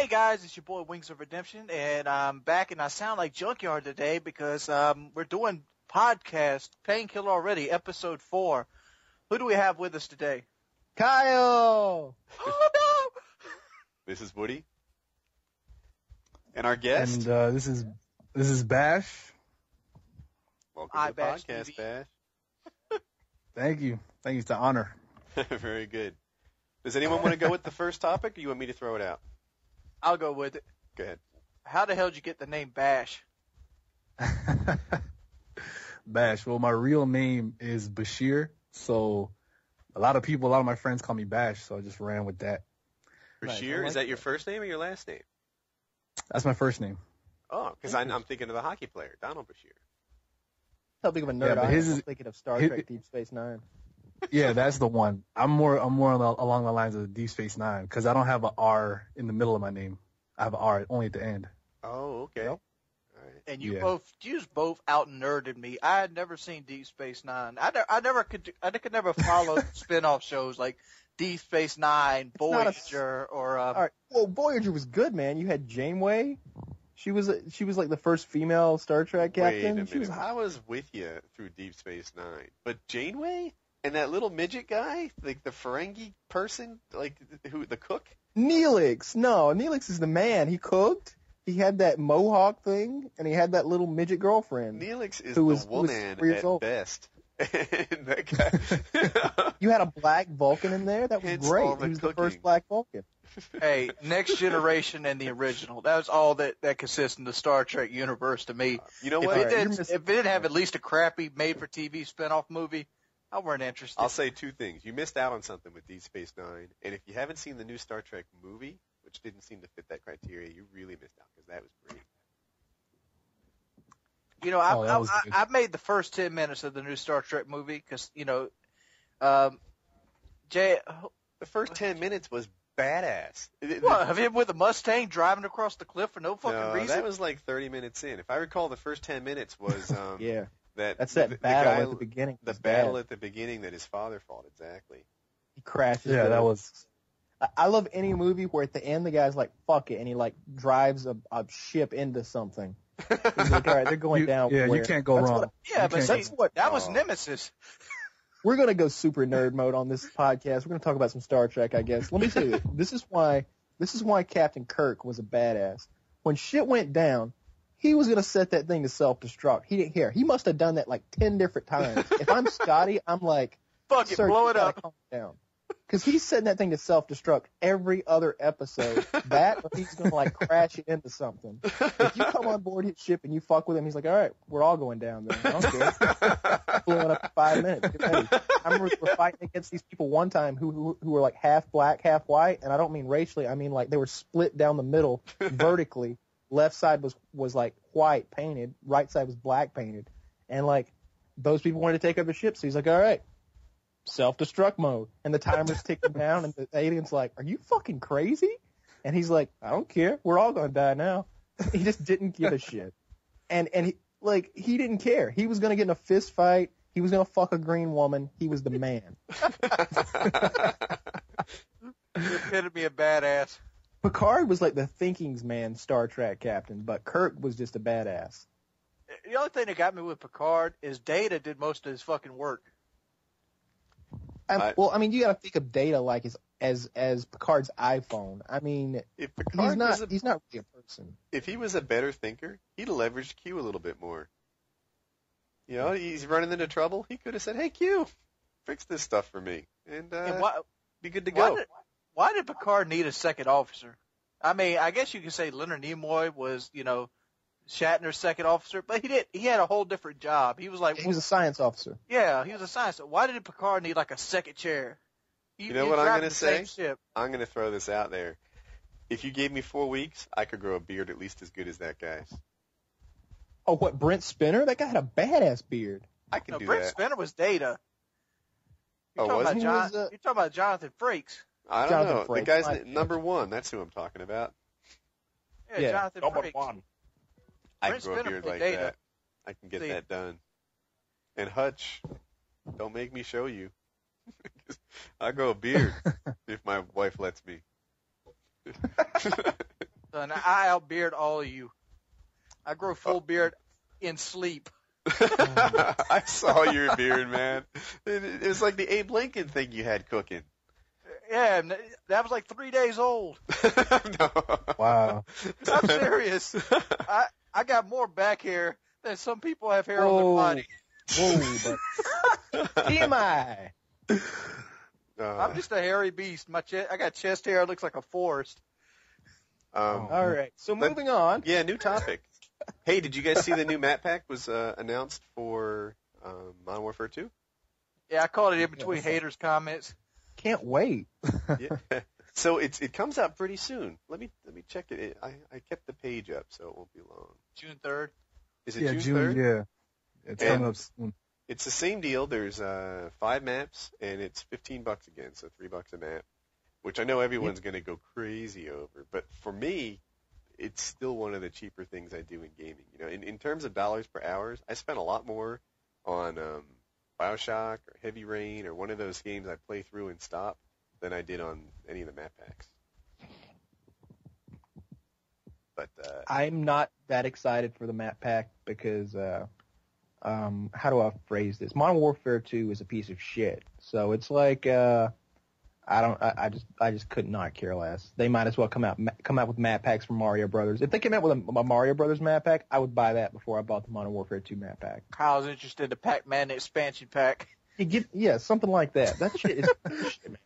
Hey guys, it's your boy Wings of Redemption, and I'm back, and I sound like Junkyard today because um, we're doing podcast Painkiller already, episode four. Who do we have with us today? Kyle. Oh no! This is Woody. And our guest. And uh, this is this is Bash. Welcome I to the Bash podcast, TV. Bash. Thank you. Thank you. It's an honor. Very good. Does anyone want to go with the first topic, or you want me to throw it out? I'll go with it. Go ahead. How the hell did you get the name Bash? Bash. Well, my real name is Bashir, so a lot of people, a lot of my friends call me Bash, so I just ran with that. Bashir, I like is that your first name or your last name? That's my first name. Oh, because I'm, I'm thinking of the hockey player, Donald Brashear. How big of a nerd Yeah, but I his am. is- I'm thinking of Star his- Trek Deep Space Nine. Yeah, that's the one. I'm more I'm more along along the lines of Deep Space Nine because I don't have a R in the middle of my name. I have a R only at the end. Oh, okay. Yep. All right. And you Yeah. both, you just both out nerded me. I had never seen Deep Space Nine. I, ne- I never could, I could never follow spin-off shows like Deep Space Nine, not a- Voyager, or um, All right. Well, Voyager was good, man. You had Janeway. She was a, she was like the first female Star Trek captain. Wait a captain. minute. she was. I was with you through Deep Space Nine, but Janeway and that little midget guy, like the Ferengi person, like who the cook. Neelix. No, Neelix is the man. He cooked. He had that mohawk thing, and he had that little midget girlfriend. Neelix is Who was- the who was woman three years at old. best. and that guy. You had a black Vulcan in there. That was Hence great. He was the first black Vulcan. hey, Next Generation and the original. That was all that that consists in the Star Trek universe to me. you know If what? it, didn't, if it didn't have at least a crappy made-for-TV spin-off movie, I weren't interested. I'll say two things. You missed out on something with Deep Space Nine, and if you haven't seen the new Star Trek movie, which didn't seem to fit that criteria, you really missed out because that was great. You know, I, Oh, I, I. I made the first ten minutes of the new Star Trek movie because you know, um, Jay, The first ten minutes was badass. It- it- what of him with a Mustang driving across the cliff for no fucking no, reason? that was like 30 minutes in. If I recall, the first 10 minutes was um, Yeah, that that's that the battle guy- at the beginning. The battle bad. at the beginning that his father fought. Exactly. he crashes. Yeah, with that was I- I love any movie where at the end the guy's like, "Fuck it," and he like drives a, a ship into something. He's like, "All right, they're going you, down." yeah. You can't go That's wrong. what- yeah, You but can't That's what- that was Oh. Nemesis. we're gonna go super nerd mode on this podcast. We're gonna talk about some Star Trek, I guess. Let me tell you, this is why this is why Captain Kirk was a badass. When shit went down, he was gonna set that thing to self destruct. He didn't care. He must have done that like ten different times. if I'm Scotty, I'm like, Fuck it, blow it up. calm down. Because he's setting that thing to self destruct every other episode. That or he's gonna like crash it into something. If you come on board his ship and you fuck with him, he's like, all right, we're all going down. I don't care. Blowing up in five minutes. I remember we were fighting against these people one time who, who who were like half black, half white, and I don't mean racially. I mean like they were split down the middle vertically. Left side was was like white painted, right side was black painted, and like those people wanted to take over the ship. So he's like, all right, self destruct mode, and the timer's ticking down, and the alien's like, are you fucking crazy? And he's like, I don't care. We're all gonna die now. he just didn't give a shit, and and he like he didn't care. He was gonna get in a fist fight. He was gonna fuck a green woman. He was the man. The epitome of badass. Picard was like the thinking's man Star Trek captain, but Kirk was just a badass. The only thing that got me with Picard is Data did most of his fucking work. I, I- well, I mean, you got to think of Data like as as as Picard's iPhone. I mean, if he's not a, he's not really a person. if he was a better thinker, he'd have leveraged Q a little bit more. You know, he's running into trouble. He could have said, "Hey Q, fix this stuff for me," and, uh, and why, be good to why go. did, why did Picard need a second officer? I mean, I guess you could say Leonard Nimoy was, you know, Shatner's second officer, but he did. He had a whole different job. He was like, He was a science officer. yeah, he was a science. Why did Picard need like a second chair? You know what I'm gonna say? Ship. I'm going to throw this out there. If you gave me four weeks, I could grow a beard at least as good as that guy's. Oh, what Brent Spiner? That guy had a badass beard. I can No, do Brent that. Spiner was Data. You're Oh, talking was about he? John, Was, uh, You're talking about Jonathan Frakes. I don't Jonathan know. The guy's my- n- number one. That's who I'm talking about. Yeah, Yeah, Jonathan Frakes. I Brent can grow a Spiner beard like Data. that. I can get See. that done. And Hutch, don't make me show you. I grow a beard if my wife lets me. Son, I outbeard all of you. I grow full uh, beard in sleep. I saw your beard, man. It, it was like the Abe Lincoln thing you had cooking. Yeah, and that was like three days old. no. Wow. I'm serious. I I got more back hair than some people have hair on their body. Whoa, but TMI. Uh, I'm just a hairy beast. My chest, I got chest hair. It looks like a forest. um, All right. So But- moving on. Yeah, new topic. hey, did you guys see the new map pack was uh, announced for um, Modern Warfare 2? Yeah, I caught it in between what's that? haters' comments. Can't wait. Yeah. so it's it comes out pretty soon. Let me let me check it. it I I kept the page up, so it won't be long. June third. Is it yeah, June June. 3rd? Yeah. It's And- coming up soon. It's the same deal. There's uh, five maps, and it's 15 bucks again, so three bucks a map, which I know everyone's going to go crazy over. But for me, it's still one of the cheaper things I do in gaming. You know, in, in terms of dollars per hours, I spent a lot more on um, Bioshock or Heavy Rain or one of those games I play through and stop than I did on any of the map packs. But uh, I'm not that excited for the map pack because, uh, um, how do I phrase this? Modern Warfare 2 is a piece of shit. So it's like, uh, I don't, I, I just, I just could not care less. They might as well come out, ma- come out with map packs for Mario Brothers. If they came out with a, a Mario Brothers map pack, I would buy that before I bought the Modern Warfare 2 map pack. Kyle's interested in the Pac-Man expansion pack. You get, yeah, something like that. That shit is shit.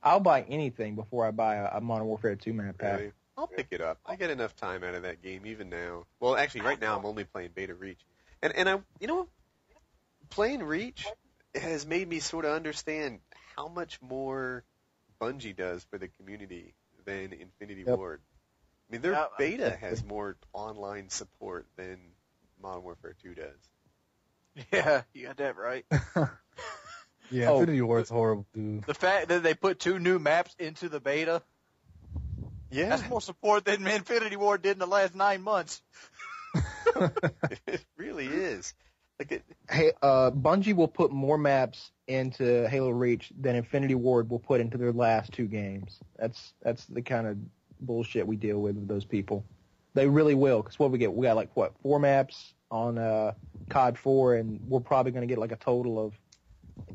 I'll buy anything before I buy a, a Modern Warfare 2 map pack. Really? I'll pick it up. I get enough time out of that game even now. Well, actually, right now I'm only playing Beta Reach, and and I, you know, playing Reach has made me sort of understand how much more Bungie does for the community than Infinity Yep. Ward. I mean, their Yeah, beta has more online support than Modern Warfare 2 does. Yeah, you got that right. Yeah, Oh. Infinity Ward's horrible, dude. The fact that they put two new maps into the beta, Yeah, that's more support than Infinity Ward did in the last nine months. it really is. Like it, Hey, uh, Bungie will put more maps into Halo Reach than Infinity Ward will put into their last two games. That's that's the kind of bullshit we deal with with those people. They really will, because what we get, we got like what four maps on uh, COD four, and we're probably going to get like a total of.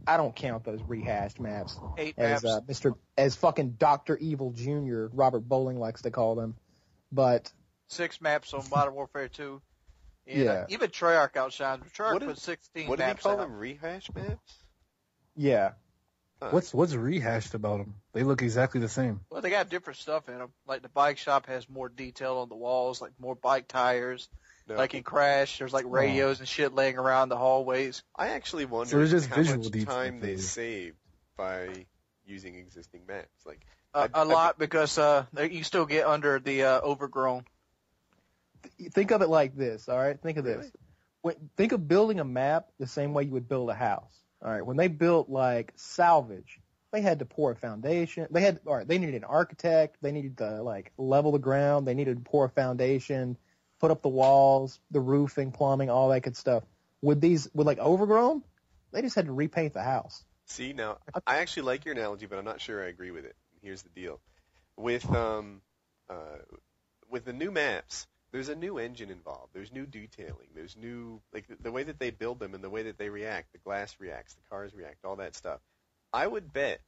I don't count those rehashed maps Eight as maps. uh, Mr. as fucking Doctor Evil Jr. Robert Bowling likes to call them, but six maps on Modern Warfare 2. And, Yeah. uh, even Treyarch outshines. Treyarch What put is- 16 what did he maps call out. them? Rehash maps? yeah, Huh. What's what's rehashed about them? They look exactly the same. Well, they got different stuff in them. Like the bike shop has more detail on the walls, like more bike tires. No. Like in Crash, there's like radios and shit laying around the hallways. I actually wonder there's just how visual much detail time they you. saved by using existing maps. Like Uh, I- a I- lot because uh, you still get under the uh, overgrown. Think of it like this, all right? Think of Really? this. When, think of building a map the same way you would build a house. All right, when they built like salvage, they had to pour a foundation. They had all right, they needed an architect, they needed to like level the ground, they needed to pour a foundation, put up the walls, the roofing, plumbing, all that good stuff. With these with like overgrown, they just had to repaint the house. See now, I actually like your analogy, but I'm not sure I agree with it. Here's the deal: with um, uh, with the new maps, there's a new engine involved. There's new detailing. There's new like the, the way that they build them and the way that they react. The glass reacts, the cars react, all that stuff. I would bet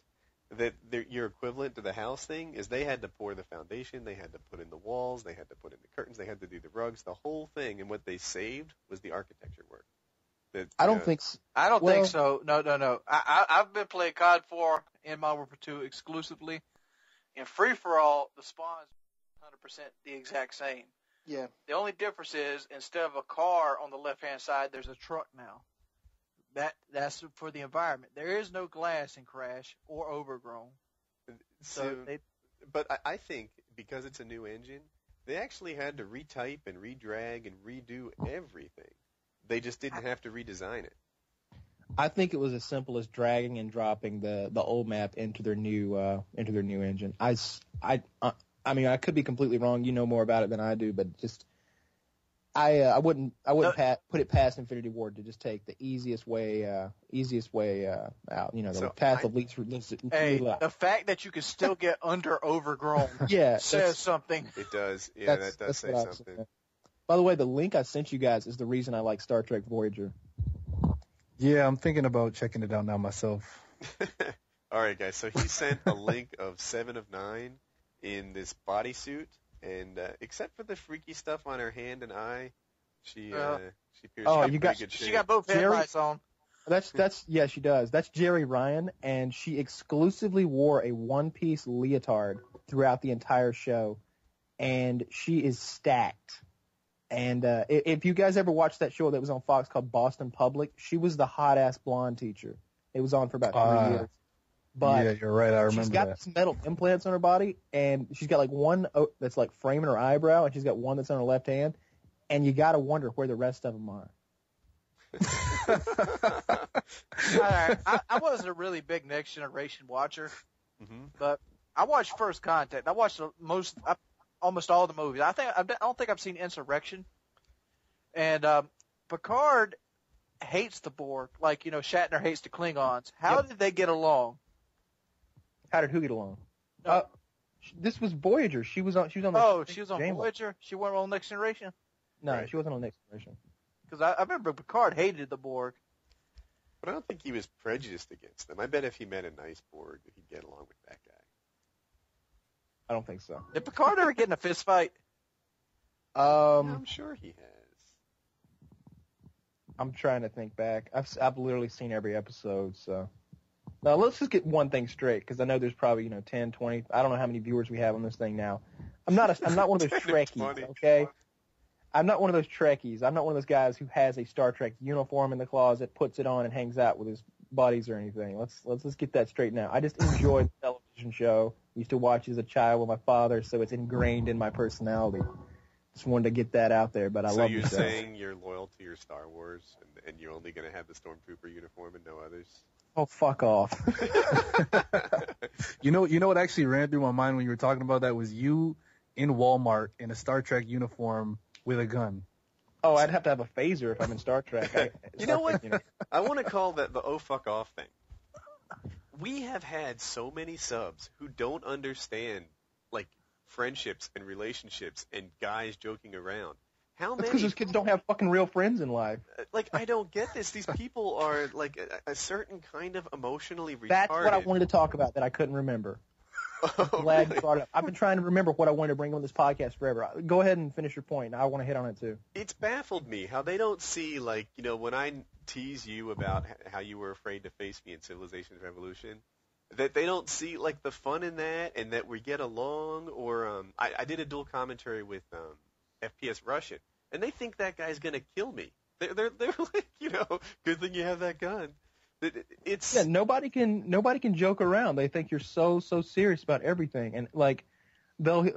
that your equivalent to the house thing is they had to pour the foundation, they had to put in the walls, they had to put in the curtains, they had to do the rugs, the whole thing. And what they saved was the architecture work. That, I don't know, think s- I don't Well- think so. No, no, no. I, I, I've been playing COD 4 and Modern Warfare 2 exclusively. In Free for All, the spawns 100% the exact same. Yeah. The only difference is instead of a car on the left hand side, there's a truck now. That that's for the environment. There is no glass in Crash or Overgrown. So so they, But I, I think because it's a new engine, they actually had to retype and redrag and redo everything. They just didn't have to redesign it. I think it was as simple as dragging and dropping the, the old map into their new uh, into their new engine. I, s- I, uh, I mean I could be completely wrong. You know more about it than I do, but just I uh, I wouldn't I wouldn't No. pa- put it past Infinity Ward to just take the easiest way uh, easiest way uh, out. You know, the So, path I- of least least. Hey, least- the fact that you can still get under overgrown yeah, says something. It does. Yeah, that's- that does that's say what something. saying. By the way, the link I sent you guys is the reason I like Star Trek Voyager. Yeah, I'm thinking about checking it out now myself. All right, guys. So he sent a link of Seven of Nine in this bodysuit, and uh, except for the freaky stuff on her hand and eye, she uh, Uh, she appears oh, to be you in got- pretty good shape. She got both Jerry- headlights on. That's that's yeah, she does. That's Jeri Ryan, and she exclusively wore a one piece leotard throughout the entire show, and she is stacked. And uh, if you guys ever watched that show that was on Fox called Boston Public, she was the hot ass blonde teacher. It was on for about three Ah, years. But yeah, you're right. I she's remember got that. some metal implants on her body, and she's got like one o- that's like framing her eyebrow, and she's got one that's on her left hand, and you got to wonder where the rest of them are. I, I, I wasn't a really big Next Generation watcher, hmm but I watched First Contact. I watched most, I, almost all the movies. I think I don't think I've seen Insurrection, and um, Picard hates the Borg, like you know Shatner hates the Klingons. How Yep. did they get along? How did who get along? No. Uh, this was Voyager. She was on. She was on. The Oh, she was on Janeway. Voyager. She went on Next Generation No, Right. she wasn't on Next Generation. because I, I remember Picard hated the Borg. But I don't think he was prejudiced against them. I bet if he met a nice Borg, he'd get along with that guy. I don't think so. Did Picard ever get in a fist fight? Yeah, Um, I'm sure he has. I'm trying to think back. I've I've literally seen every episode. So now let's just get one thing straight because I know there's probably you know 10, 20. I don't know how many viewers we have on this thing now. I'm not a, I'm not one of those Trekkies. 20. Okay. I'm not one of those Trekkies. I'm not one of those guys who has a Star Trek uniform in the closet, puts it on, and hangs out with his buddies or anything. Let's let's let's get that straight now. I just enjoy the television show. Used to watch as a child with my father, so it's ingrained in my personality. Just wanted to get that out there, but I so love you're the show. saying you're loyal to your Star Wars, and, and you're only going to have the Stormtrooper uniform and no others? Oh, fuck off. You know, you know what actually ran through my mind when you were talking about that was you in Walmart in a Star Trek uniform with a gun. oh, I'd have to have a phaser if I'm in Star Trek. I, You know what? Trek, I want to call that the oh fuck off thing. We have had so many subs who don't understand like friendships and relationships and guys joking around. How That's because many? those kids don't have fucking real friends in life. Like I don't get this. These people are like a, a certain kind of emotionally retarded. That's what I wanted to talk about that I couldn't remember. Oh, Glad really? you brought it up. I've been trying to remember what I wanted to bring on this podcast forever. Go ahead and finish your point. I want to hit on it too. it's baffled me how they don't see like you know when I tease you about how you were afraid to face me in Civilization's Revolution, that they don't see like the fun in that and that we get along. Or um, I, I did a dual commentary with um, FPS Russia, and they think that guy's gonna kill me. They're they're, they're like you know good thing you have that gun. It- it- It's Yeah, nobody can nobody can joke around. They think you're so so serious about everything, and like they'll.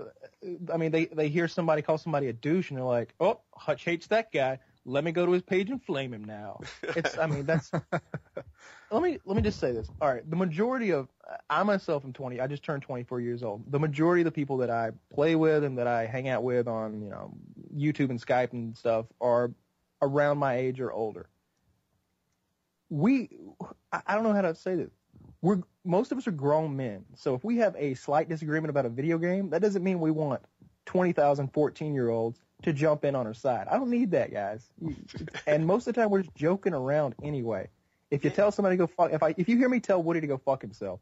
I mean, they they hear somebody call somebody a douche, and they're like, "Oh, Hutch hates that guy. Let me go to his page and flame him now." It's. I mean, that's. let me let me just say this. All right, the majority of I myself am 20. I just turned 24 years old. The majority of the people that I play with and that I hang out with on you know YouTube and Skype and stuff are around my age or older. We, I don't know how to say this. We're most of us are grown men. So if we have a slight disagreement about a video game, that doesn't mean we want 20,000 14 year olds to jump in on her side. I don't need that, guys. And most of the time we're just joking around anyway. If you tell somebody to go fuck, if I, if you hear me tell Woody to go fuck himself,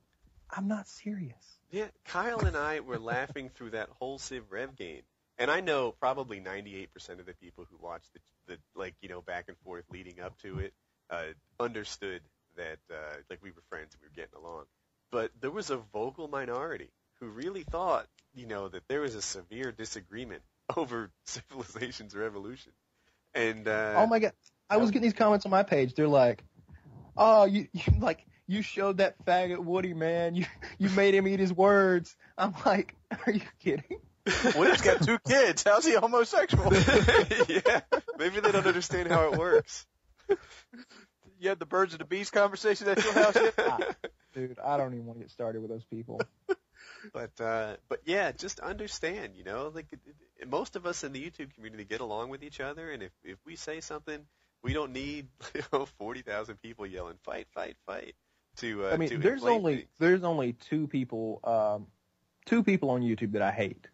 I'm not serious. Yeah, Kyle and I were laughing through that whole Civ Rev game, and I know probably 98% of the people who watched the, the like you know back and forth leading up to it uh, understood that uh, like we were friends and we were getting along. But there was a vocal minority who really thought you know that there was a severe disagreement over civilization's revolution, and uh, oh my god. I was getting these comments on my page. They're like, "Oh, you, you like you showed that faggot Woody, man. You you made him eat his words." I'm like, "Are you kidding?" Woody's got two kids. How's he homosexual? yeah, maybe they don't understand how it works. You had the birds and the bees conversation at your house yet? Dude, I don't even want to get started with those people. But uh, but yeah, just understand, you know, like most of us in the YouTube community get along with each other, and if if we say something, we don't need you know forty thousand people yelling fight, fight, fight. To uh, I mean, there's only things. there's only two people um, two people on YouTube that I hate,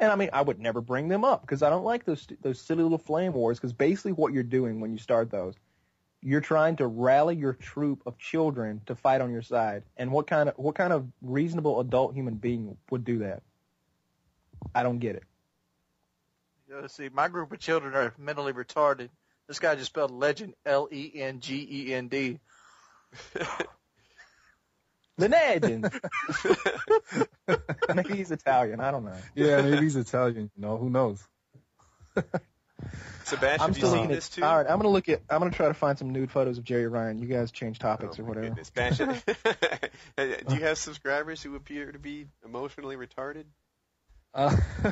and I mean I would never bring them up because I don't like those those silly little flame wars. Because basically what you're doing when you start those, you're trying to rally your troop of children to fight on your side. And what kind of what kind of reasonable adult human being would do that? I don't get it. You know, see, my group of children are mentally retarded. This guy just spelled legend L E N G E N D. The legend. Maybe he's Italian. I don't know. Yeah, maybe he's Italian. You know, who knows? Sebastian, I'm have you still seen looking this at. too? All right, I'm gonna look at. I'm gonna try to find some nude photos of Jeri Ryan. You guys change topics Oh, or whatever. goodness. Bastion, do you have subscribers who appear to be emotionally retarded? Uh,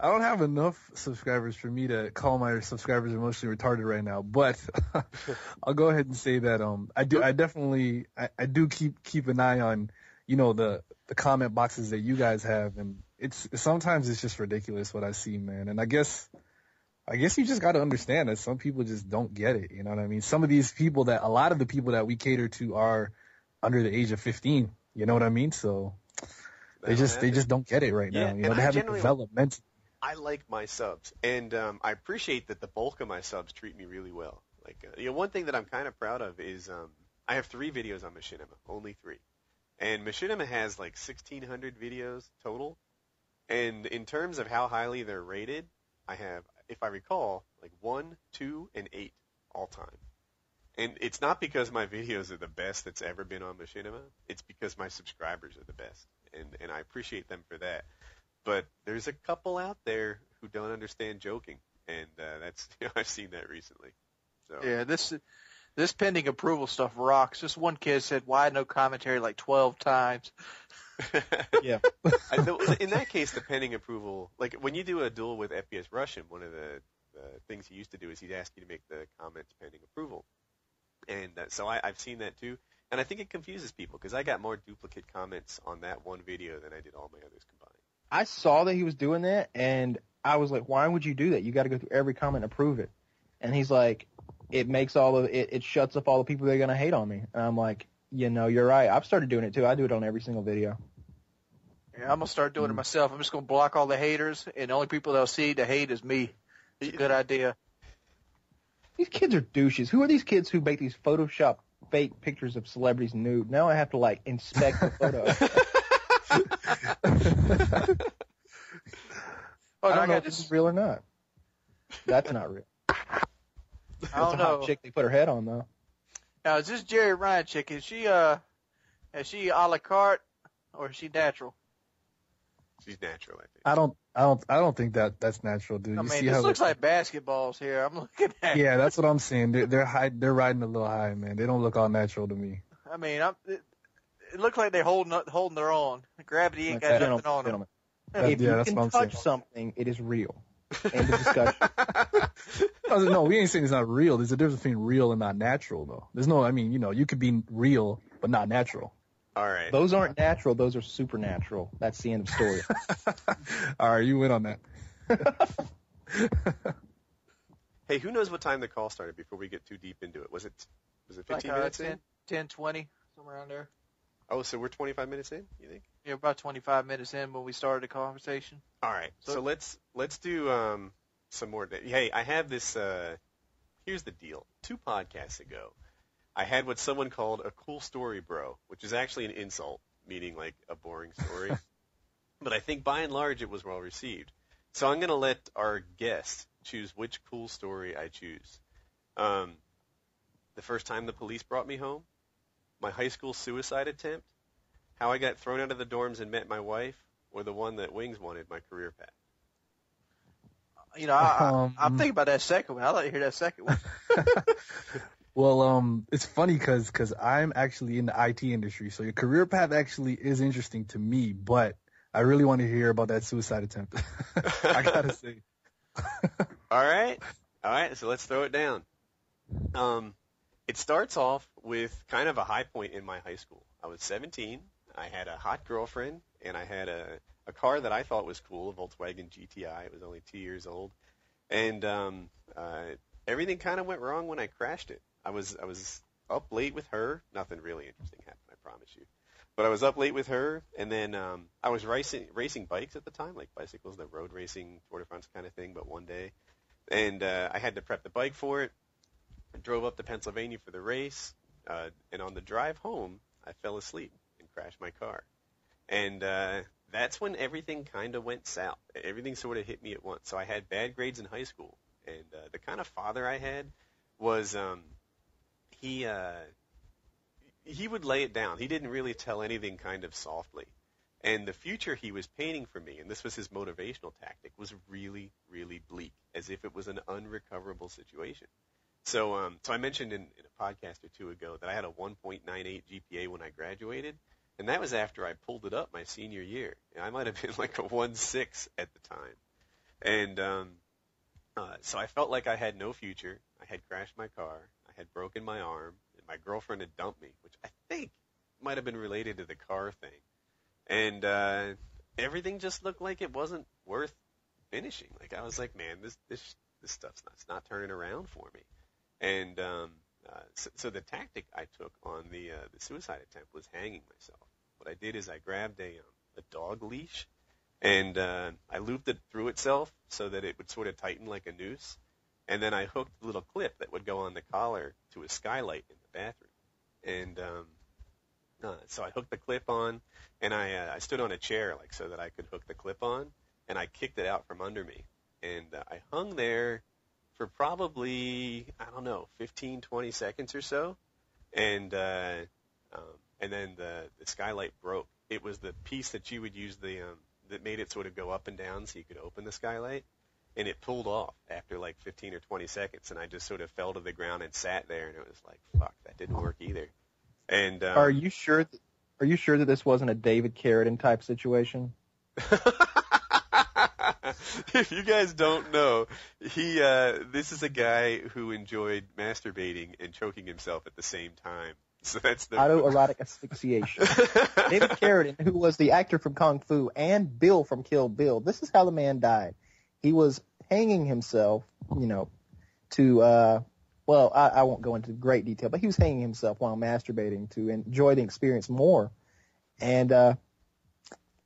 I don't have enough subscribers for me to call my subscribers emotionally retarded right now, but I'll go ahead and say that um I do I definitely I, I do keep keep an eye on you know the the comment boxes that you guys have and it's sometimes it's just ridiculous what I see man and I guess I guess you just got to understand that some people just don't get it you know what I mean some of these people that a lot of the people that we cater to are under the age of 15 you know what I mean so they just they just don't get it right Yeah, now. You know, they I haven't developed mentally. I like my subs, and um, I appreciate that the bulk of my subs treat me really well. Like, uh, you know, one thing that I'm kind of proud of is um, I have three videos on Machinima, only three, and Machinima has like 1,600 videos total. And in terms of how highly they're rated, I have, if I recall, like one, two, and eight all time. And it's not because my videos are the best that's ever been on Machinima. It's because my subscribers are the best, and and I appreciate them for that but there's a couple out there who don't understand joking, and uh, that's you know, I've seen that recently. So Yeah, this this pending approval stuff rocks. This one kid said, "Why no commentary?" like twelve times. Yeah. I, know- in that case, the pending approval, like when you do a duel with FPS Russia, one of the uh, things he used to do is he'd ask you to make the comments pending approval, and uh, so I, I've seen that too, and I think it confuses people because I got more duplicate comments on that one video than I did all my others combined. I saw that he was doing that, and I was like, "Why would you do that? You got to go through every comment and approve it." And he's like, "It makes all of it. It shuts up all the people that are gonna hate on me." And I'm like, "You know, you're right. I've started doing it too. I do it on every single video." Yeah, I'm gonna start doing it myself. I'm just gonna block all the haters, and the only people that'll see the hate is me. It's a good idea. These kids are douches. Who are these kids who make these Photoshop fake pictures of celebrities nude? Now I have to like inspect the photo. Oh, I I, don't know if this is real or not. That's not real. I don't know. chick they put her head on though. Now, is this Jeri Ryan chick? Is she uh, is she a la carte or is she natural? She's natural, I think. I don't, I don't, I don't think that that's natural, dude. I you mean, see this how looks like basketballs here. I'm looking at. Yeah, that's what I'm seeing. They're they're high, they're riding a little high, man. They don't look all natural to me. I mean, I'm, it, it looks like they're holding holding their own. Gravity ain't got nothing on them. gentlemen, That- if yeah, you that's can what I'm touch saying. something, it is real. End of discussion. No, no, we ain't saying it's not real. There's a difference between real and not natural, though. There's no, I mean, you know, you could be real but not natural. All right. Those aren't natural. Those are supernatural. That's the end of story. all right, you win on that. Hey, who knows what time the call started before we get too deep into it? Was it was it 15 like, uh, minutes 10, in? 10, 20, somewhere around there. Oh, so we're 25 minutes in, you think? Yeah, about 25 minutes in when we started the conversation. All right. So, So- let's let's do um some more. Hey, I have this. uh Here's the deal. Two podcasts ago, I had what someone called a cool story, bro, which is actually an insult, meaning like a boring story. but I think by and large it was well received. So I'm gonna let our guest choose which cool story I choose. Um, the first time the police brought me home, my high school suicide attempt, how I got thrown out of the dorms and met my wife, or the one that Wings wanted, my career path. You know, I, Um, I, I'm thinking about that second one. I'd like to hear that second one. Well, um, it's funny because cause I'm actually in the IT industry, so your career path actually is interesting to me, but I really want to hear about that suicide attempt. I gotta say. All right, all right. So let's throw it down. Um, it starts off with kind of a high point in my high school. I was 17. I had a hot girlfriend, and I had a a car that I thought was cool, a Volkswagen GTI. It was only two years old, and um, uh, everything kind of went wrong when I crashed it. I was I was up late with her. Nothing really interesting happened, I promise you. But I was up late with her, and then um, I was racing racing bikes at the time, like bicycles, the road racing, Tour de France kind of thing. But one day, and uh, I had to prep the bike for it. I drove up to Pennsylvania for the race, uh, and on the drive home, I fell asleep and crashed my car. And uh, that's when everything kind of went south. Everything sort of hit me at once. So I had bad grades in high school, and uh, the kind of father I had was um, he uh, he would lay it down. He didn't really tell anything kind of softly. And the future he was painting for me, and this was his motivational tactic, was really, really bleak, as if it was an unrecoverable situation. So, um, so I mentioned in, in a podcast or two ago that I had a 1.98 GPA when I graduated, and that was after I pulled it up my senior year. I might have been like a 1.6 at the time, and um, uh, so I felt like I had no future. I had crashed my car, I had broken my arm, and my girlfriend had dumped me, which I think might have been related to the car thing and uh, everything just looked like it wasn't worth finishing. Like I was like, man, this this this stuff's not it's not turning around for me. And um, uh, so, so the tactic I took on the uh, the suicide attempt was hanging myself. What I did is I grabbed a um, a dog leash and uh, I looped it through itself so that it would sort of tighten like a noose. And then I hooked a little clip that would go on the collar to a skylight in the bathroom. And um, uh, so I hooked the clip on, and I uh, I stood on a chair like so that I could hook the clip on, and I kicked it out from under me, and uh, I hung there for probably I don't know 15, 20 seconds or so, and uh, um, and then the the skylight broke. It was the piece that you would use the um, that made it sort of go up and down so you could open the skylight, and it pulled off after like 15 or 20 seconds, and I just sort of fell to the ground and sat there, and it was like fuck, that didn't work either. And um, Are you sure? That, are you sure that this wasn't a David Carradine type situation? if you guys don't know, he uh this is a guy who enjoyed masturbating and choking himself at the same time. So that's the Autoerotic asphyxiation. David Carradine, who was the actor from Kung Fu and Bill from Kill Bill, this is how the man died. He was hanging himself, you know, to uh well, I, I won't go into great detail, but he was hanging himself while masturbating to enjoy the experience more. And uh,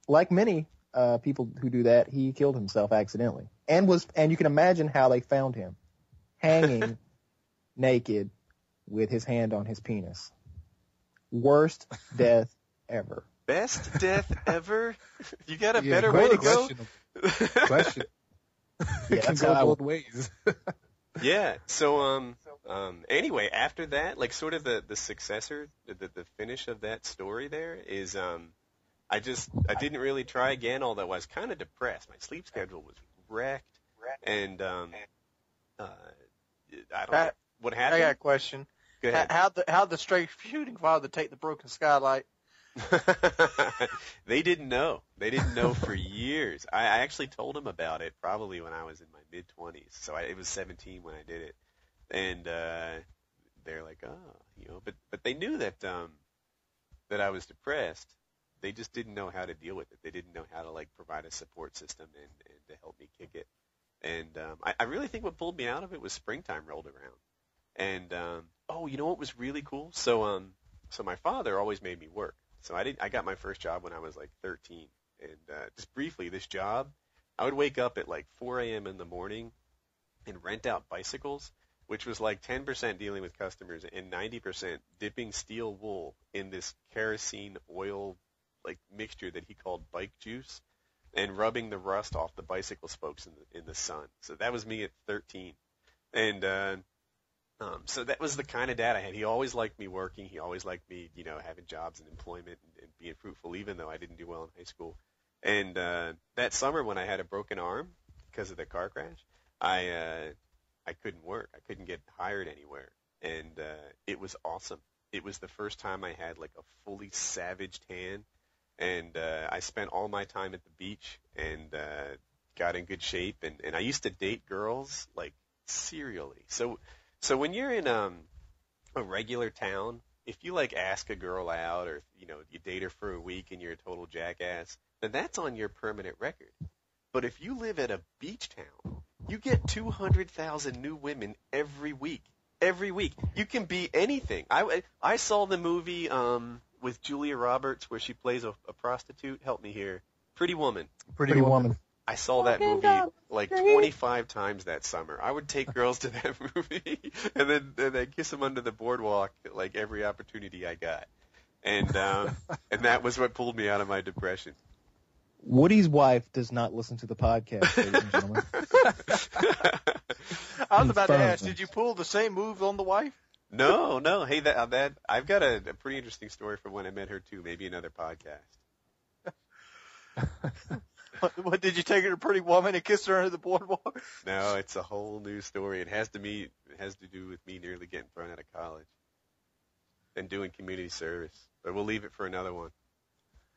like many uh, people who do that, he killed himself accidentally, and was and you can imagine how they found him, hanging naked with his hand on his penis. Worst death ever. best death ever. You got a Yeah, better way to go. questionable. Question. Yeah, it can go both ways. Yeah. So um um anyway, after that, like sort of the the successor, the the, the finish of that story there is um I just I didn't really try again, although I was kind of depressed. My sleep schedule was wrecked, and um uh I don't know I- what I happened. got a question. Go How ahead. how'd the how'd the straight shooting father take the broken skylight? they didn't know. They didn't know for years. I, I actually told them about it probably when I was in my mid twenties. So I, it was 17 when I did it, and uh, they're like, oh, you know, but but they knew that um, that I was depressed. They just didn't know how to deal with it. They didn't know how to like provide a support system and, and to help me kick it. And um, I, I really think what pulled me out of it was springtime rolled around. And um, oh, you know what was really cool? So um, so my father always made me work. So I did. I got my first job when I was like 13, and uh, just briefly, this job, I would wake up at like 4 a.m. in the morning and rent out bicycles, which was like 10% dealing with customers and 90% dipping steel wool in this kerosene oil like mixture that he called bike juice and rubbing the rust off the bicycle spokes in the in the sun. So that was me at 13, and uh, um, so that was the kind of dad I had. He always liked me working. He always liked me, you know, having jobs and employment and, and being fruitful, even though I didn't do well in high school. And uh, that summer, when I had a broken arm because of the car crash, I uh, I couldn't work. I couldn't get hired anywhere, and uh, it was awesome. It was the first time I had like a fully savaged hand, and uh, I spent all my time at the beach and uh, got in good shape. And, and I used to date girls like serially. So so when you're in um a regular town, if you like ask a girl out or you know you date her for a week and you're a total jackass, then that's on your permanent record. But if you live at a beach town, you get 200,000 new women every week. Every week. You can be anything. I, I saw the movie um, with Julia Roberts where she plays a, a prostitute. Help me here. Pretty Woman. Pretty, Pretty woman. woman. I saw that Walking movie like 25 times that summer. I would take girls to that movie and then and then kiss them under the boardwalk like every opportunity I got. And um and that was what pulled me out of my depression. Woody's wife does not listen to the podcast, ladies and gentlemen. I was about to ask, did you pull the same move on the wife? No, no. Hey, that that I've got a, a pretty interesting story from when I met her too. Maybe another podcast. What, what did you take her to Pretty Woman and kiss her under the boardwalk? No, it's a whole new story. It has to me it has to do with me nearly getting thrown out of college and doing community service. But we'll leave it for another one.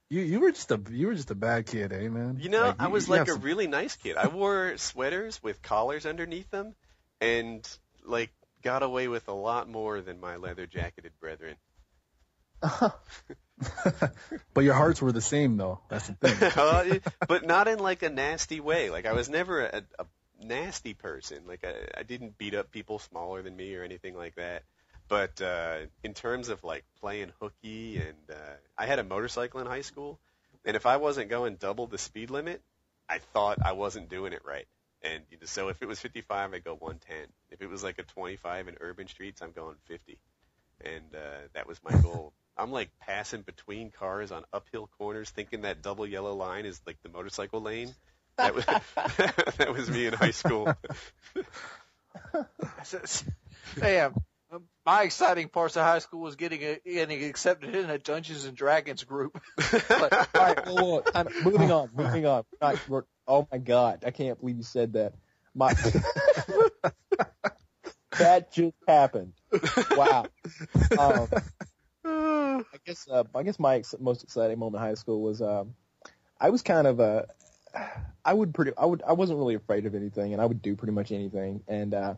You you were just a you were just a bad kid, eh, man? You know, I was like a some- really nice kid. I wore sweaters with collars underneath them, and like got away with a lot more than my leather jacketed brethren. but your hearts were the same though. That's the thing. But not in like a nasty way. Like I was never a, a nasty person. Like I, I didn't beat up people smaller than me or anything like that. But uh, in terms of like playing hooky, and uh, I had a motorcycle in high school, and if I wasn't going double the speed limit, I thought I wasn't doing it right. And so if it was 55, I'd go 110. If it was like a 25 in urban streets, I'm going 50. And uh, that was my goal. I'm like passing between cars on uphill corners, thinking that double yellow line is like the motorcycle lane. That was that was me in high school. Damn. My exciting parts of high school was getting a, getting accepted in a Dungeons and Dragons group. All right, well, well, time- moving on, moving on. We're we're- oh my god, I can't believe you said that. My that just happened. Wow. Um, I guess uh, I guess my ex- most exciting moment in high school was um, I was kind of a I would pretty I would I wasn't really afraid of anything and I would do pretty much anything and uh,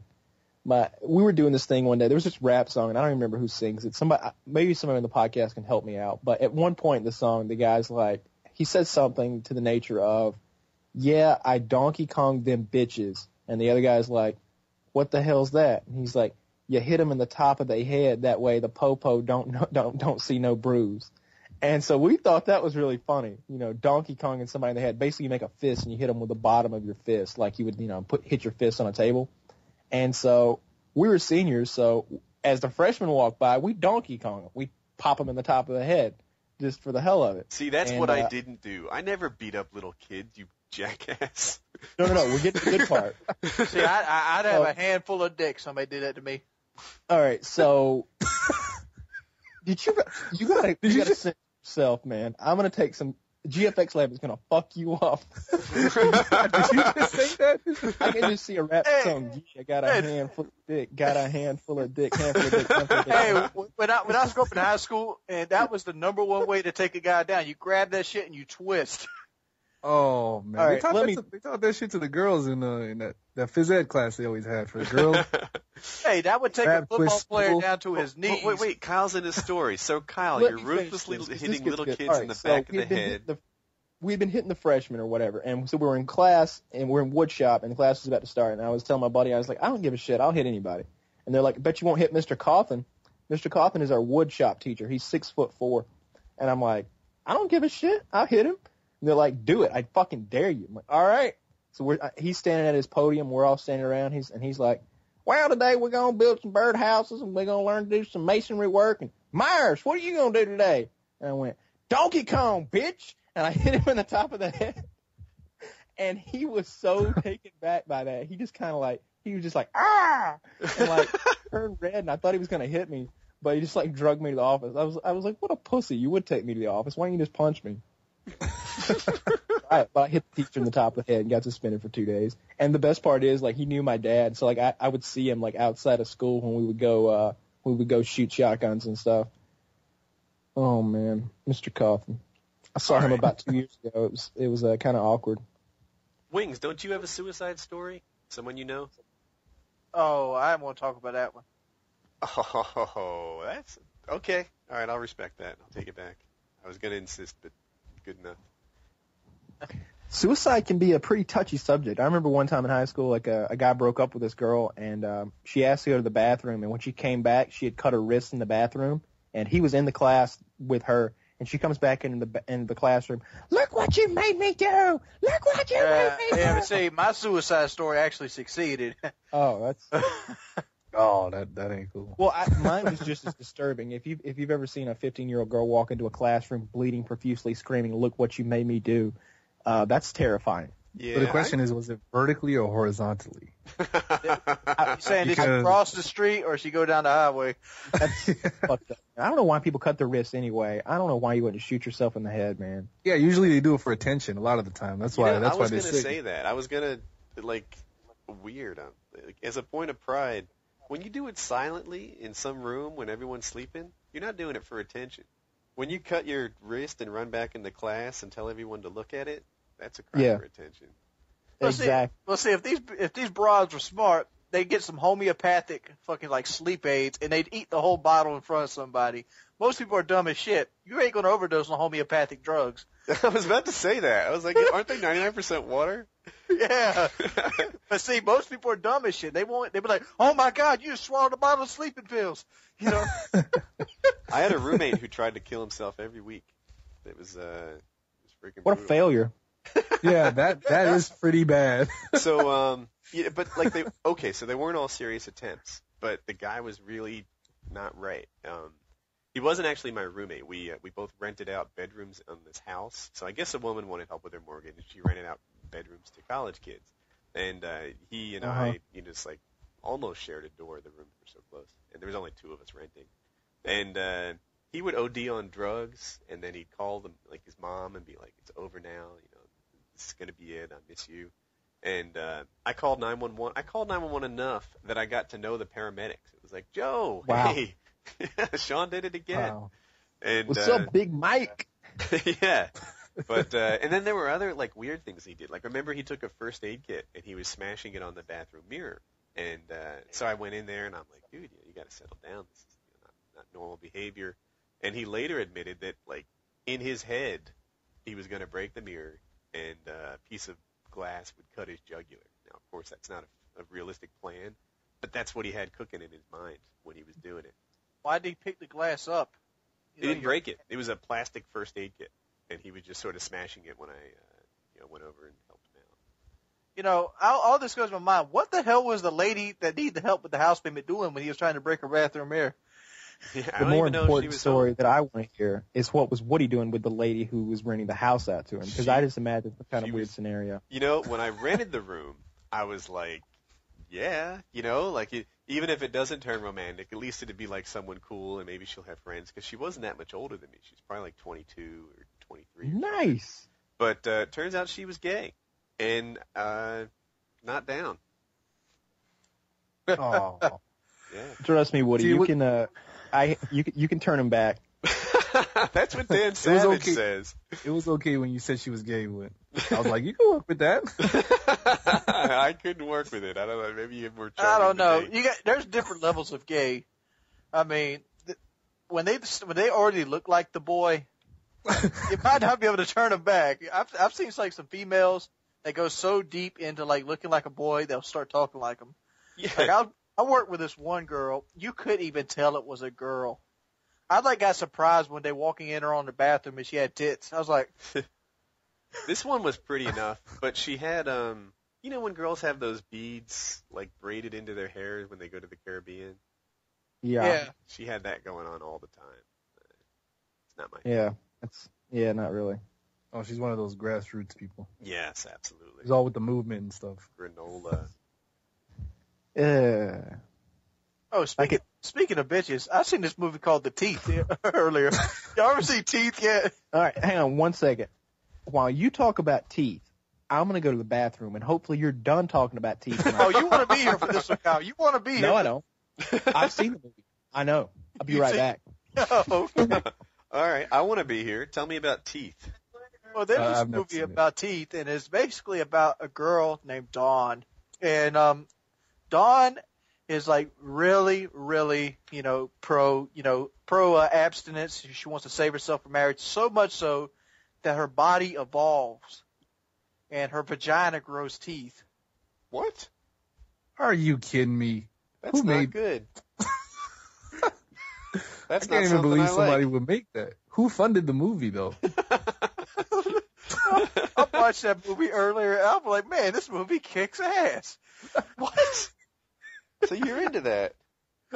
my we were doing this thing one day there was this rap song and I don't remember who sings it somebody maybe somebody in the podcast can help me out but at one point in the song the guy's like he says something to the nature of yeah I Donkey Kong them bitches and the other guy's like what the hell's that and he's like you hit them in the top of the head that way the popo don't don't don't see no bruise and so we thought that was really funny. You know, Donkey Kong and somebody in the head. Basically, you make a fist and you hit them with the bottom of your fist, like you would, you know, put hit your fist on a table. And so we were seniors, so as the freshmen walk by, we Donkey Kong them. We pop them in the top of the head just for the hell of it. See, that's And, what I uh, didn't do. I never beat up little kids, you jackass. No, no, no. We're getting the good part. See, I, I, I'd have Oh. a handful of dick. Somebody did that to me. All right, so did you you gotta you gotta sense yourself, man. I'm gonna take some. GFX Lab is gonna fuck you up. Did you just say that? I can just see a rap Hey. song. I got a Hey. handful of dick. Got a handful of dick. Handful of dick. Handful of dick. Hey, when I when I was growing up in high school, and that was the number one way to take a guy down. You grab that shit and you twist. Oh man, All they, right, taught let that me- to, they taught that shit to the girls in uh, in that that phys ed class they always had for the girls. Hey, that would take Grab, a football twist, player pull. down to his But knees. wait, wait, Kyle's in his story. So Kyle, Let you're ruthlessly this hitting little good. kids All in the so back of the we'd been head. hitting the- we'd been hitting the freshmen or whatever, and so we were in class and we're in wood shop, and the class was about to start, and I was telling my buddy, I was like, I don't give a shit, I'll hit anybody, and they're like, bet you won't hit Mr. Coffin. Mr. Coffin is our wood shop teacher. He's six foot four, and I'm like, I don't give a shit, I'll hit him. And they're like, do it, I fucking dare you. I'm like, all right. So we're, uh, he's standing at his podium, we're all standing around, he's and he's like, well, today we're gonna build some bird houses and we're gonna learn to do some masonry work. And Myers, what are you gonna do today? And I went, Donkey Kong, bitch! And I hit him in the top of the head. And he was so taken back by that. He just kind of like, he was just like, ah! And like, turned red and I thought he was gonna hit me. But he just like drug me to the office. I was, I was like, what a pussy. You would take me to the office. Why don't you just punch me? I, but I hit the teacher in the top of the head and got suspended for two days. And the best part is, like, he knew my dad, so like, I, I would see him like outside of school when we would go, uh, we would go shoot shotguns and stuff. Oh man, Mr. Coffin. I saw him Alright. about two years ago. It was, it was uh, kind of awkward. Wings, don't you have a suicide story? Someone you know? Oh, I don't want to talk about that one. Oh, that's okay. All right, I'll respect that. I'll take it back. I was gonna insist, but good enough. Suicide can be a pretty touchy subject. I remember one time in high school, like a, a guy broke up with this girl, and um, she asked to go to the bathroom. And when she came back, she had cut her wrist in the bathroom, and he was in the class with her. And she comes back into the in the classroom. Look what you made me do! Look what you Uh, made me do yeah, do! but see, my suicide story actually succeeded. Oh, that's Oh, that that ain't cool. well. I, mine was just as disturbing. If you if you've ever seen a 15 year old girl walk into a classroom bleeding profusely, screaming, "Look what you made me do!" Uh, that's terrifying. Yeah. But the question is, was it vertically or horizontally? You saying did she Because- cross the street or she go down the highway? That's fucked up. I don't know why people cut their wrists anyway. I don't know why you wouldn't shoot yourself in the head, man. yeah, usually they do it for attention. A lot of the time, that's why. You know, that's I why was they gonna say. say that. I was gonna like weird. Um, like, as a point of pride, when you do it silently in some room when everyone's sleeping, you're not doing it for attention. When you cut your wrist and run back into class and tell everyone to look at it, that's a crime Yeah. for attention. Well, see- exactly. Well, see, if these if these broads were smart, they'd get some homeopathic fucking like sleep aids, and they'd eat the whole bottle in front of somebody. Most people are dumb as shit. You ain't gonna overdose on homeopathic drugs. I was about to say that. I was like, aren't they 99% water? Yeah. But see, most people are dumb as shit. They won't. They be like, "Oh my god, you just swallowed a bottle of sleeping pills." You know. I had a roommate who tried to kill himself every week. It was uh, it was freaking What a failure. Yeah, that that is pretty bad. so um yeah, but like they okay, so they weren't all serious attempts, but the guy was really not right. Um he wasn't actually my roommate. We uh, we both rented out bedrooms on this house. So I guess a woman wanted help with her mortgage and she rented out bedrooms to college kids. And uh he and Uh-huh. I you know, just like almost shared a door. The rooms were so close. And there was only two of us renting. And uh he would OD on drugs and then he'd call them like his mom and be like, It's over now, you know, this is gonna be it, I miss you. And uh I called nine one one I called nine one one enough that I got to know the paramedics. It was like, Joe, Wow. hey Sean did it again. Wow. And What's uh, up, Big Mike? yeah. But uh and then there were other like weird things he did. Like remember he took a first aid kit and he was smashing it on the bathroom mirror. And uh so I went in there and I'm like, dude, you, you got to settle down. This is you know, not not normal behavior. And he later admitted that like in his head he was going to break the mirror and uh, a piece of glass would cut his jugular. Now, of course, that's not a, a realistic plan, but that's what he had cooking in his mind when he was doing it. Why did he pick the glass up? You He know, didn't break it. It was a plastic first aid kit, and he was just sort of smashing it when I, uh, you know, went over and helped him out. You know, all, all this goes to my mind. What the hell was the lady that needed the help with the house payment doing when he was trying to break her bathroom mirror? Yeah, The more even know if she important was story home. that I want to hear is what was Woody doing with the lady who was renting the house out to him? Because I just imagine some kind of weird was- scenario. You know, when I rented the room, I was like, yeah, you know, like it, even if it doesn't turn romantic, at least it'd be like someone cool, and maybe she'll have friends because she wasn't that much older than me. She's probably like 22 or 23. Nice. But uh, turns out she was gay and uh, not down. Oh, Yeah. Trust me, Woody. See, you what- can uh, I you can you can turn him back. That's what Dan Savage okay. says. it was okay when you said she was gay. When I was like, you can work with that. I couldn't work with it. I don't know. Maybe you were. I don't know. than. You got there's different levels of gay. I mean, th- when they when they already look like the boy, you might not be able to turn them back. I've I've seen like some females that go so deep into like looking like a boy, they'll start talking like him. Like Yeah. I I worked with this one girl, you couldn't even tell it was a girl. I like got surprised one day walking in her on the bathroom and she had tits. I was like, This one was pretty enough, but she had um. You know when girls have those beads like braided into their hair when they go to the Caribbean? Yeah. yeah. She had that going on all the time. It's not my. Yeah. That's yeah, not really. Oh, she's one of those grassroots people. Yes, absolutely. She's all with the movement and stuff. Granola. Yeah. Oh, speaking speaking of bitches, I seen this movie called The Teeth earlier. Y'all ever see Teeth yet? All right, hang on one second. While you talk about teeth, I'm gonna go to the bathroom, and hopefully you're done talking about teeth. Oh, you want to be here for this one, Kyle? You want to be here? no, I don't. I've seen the movie. I know. I'll be You right see- back. Oh, no. All right, I want to be here. Tell me about teeth. Well, there's Uh, this I've movie seen it. about teeth, and it's basically about a girl named Dawn, and um, Dawn is like really, really, you know, pro, you know, pro uh, abstinence. She wants to save herself from marriage so much so that her body evolves and her vagina grows teeth. What? Are you kidding me? That's Who not made- good. That's I can't even believe somebody like. would make that. Who funded the movie though? I watched that movie earlier. and I'm like, man, this movie kicks ass. what? So you're into that?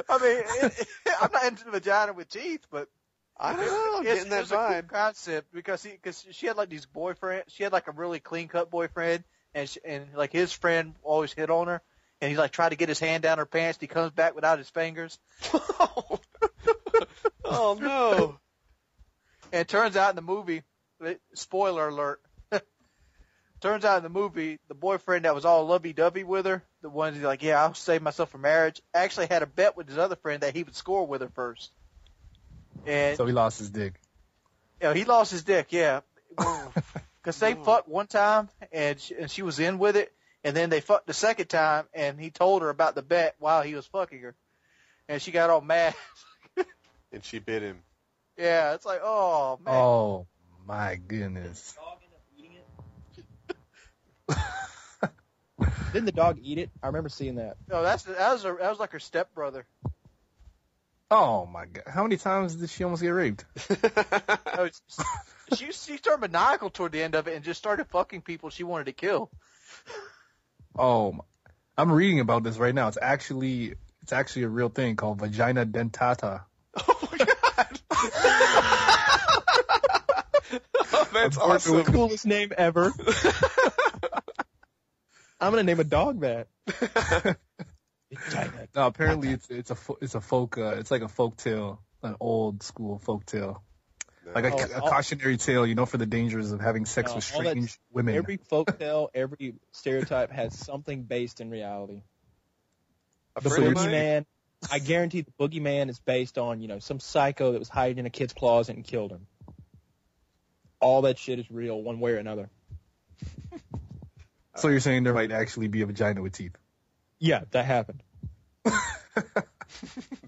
I mean, it, it, I'm not into the vagina with teeth, but I don't know. I'm getting that a cool concept because he, cause she had like these boyfriend. She had like a really clean cut boyfriend, and she, and like his friend always hit on her, and he's like trying to get his hand down her pants. And he comes back without his fingers, oh no! and it turns out in the movie, it- spoiler alert. turns out in the movie, the boyfriend that was all lovey-dovey with her, the one who's like, yeah, I'll save myself for marriage, actually had a bet with his other friend that he would score with her first. And So he lost his dick. you know, he lost his dick, yeah. Because they fucked one time, and she, and she was in with it, and then they fucked the second time, and he told her about the bet while he was fucking her, and she got all mad. And she bit him. yeah, it's like, oh man, Oh my goodness. Didn't the dog eat it? I remember seeing that. no, that's that was her, that was like her stepbrother. Oh my god. How many times did she almost get raped? No, it's- she she turned maniacal toward the end of it and just started fucking people she wanted to kill. Oh, my- I'm reading about this right now. It's actually it's actually a real thing called vagina dentata. oh my god! oh, that's awesome. Coolest name ever. I'm gonna name a dog that. No, apparently it's it's a it's a folk uh, it's like a folk tale, an old school folk tale, like a, Oh, a all- cautionary tale, you know, for the dangers of having sex No, with strange women. Every folktale, every stereotype has something based in reality. A The friend boogeyman, I guarantee the boogeyman is based on, you know, some psycho that was hiding in a kid's closet and killed him. All that shit is real, one way or another. so you're saying there might actually be a vagina with teeth? Yeah, that happened.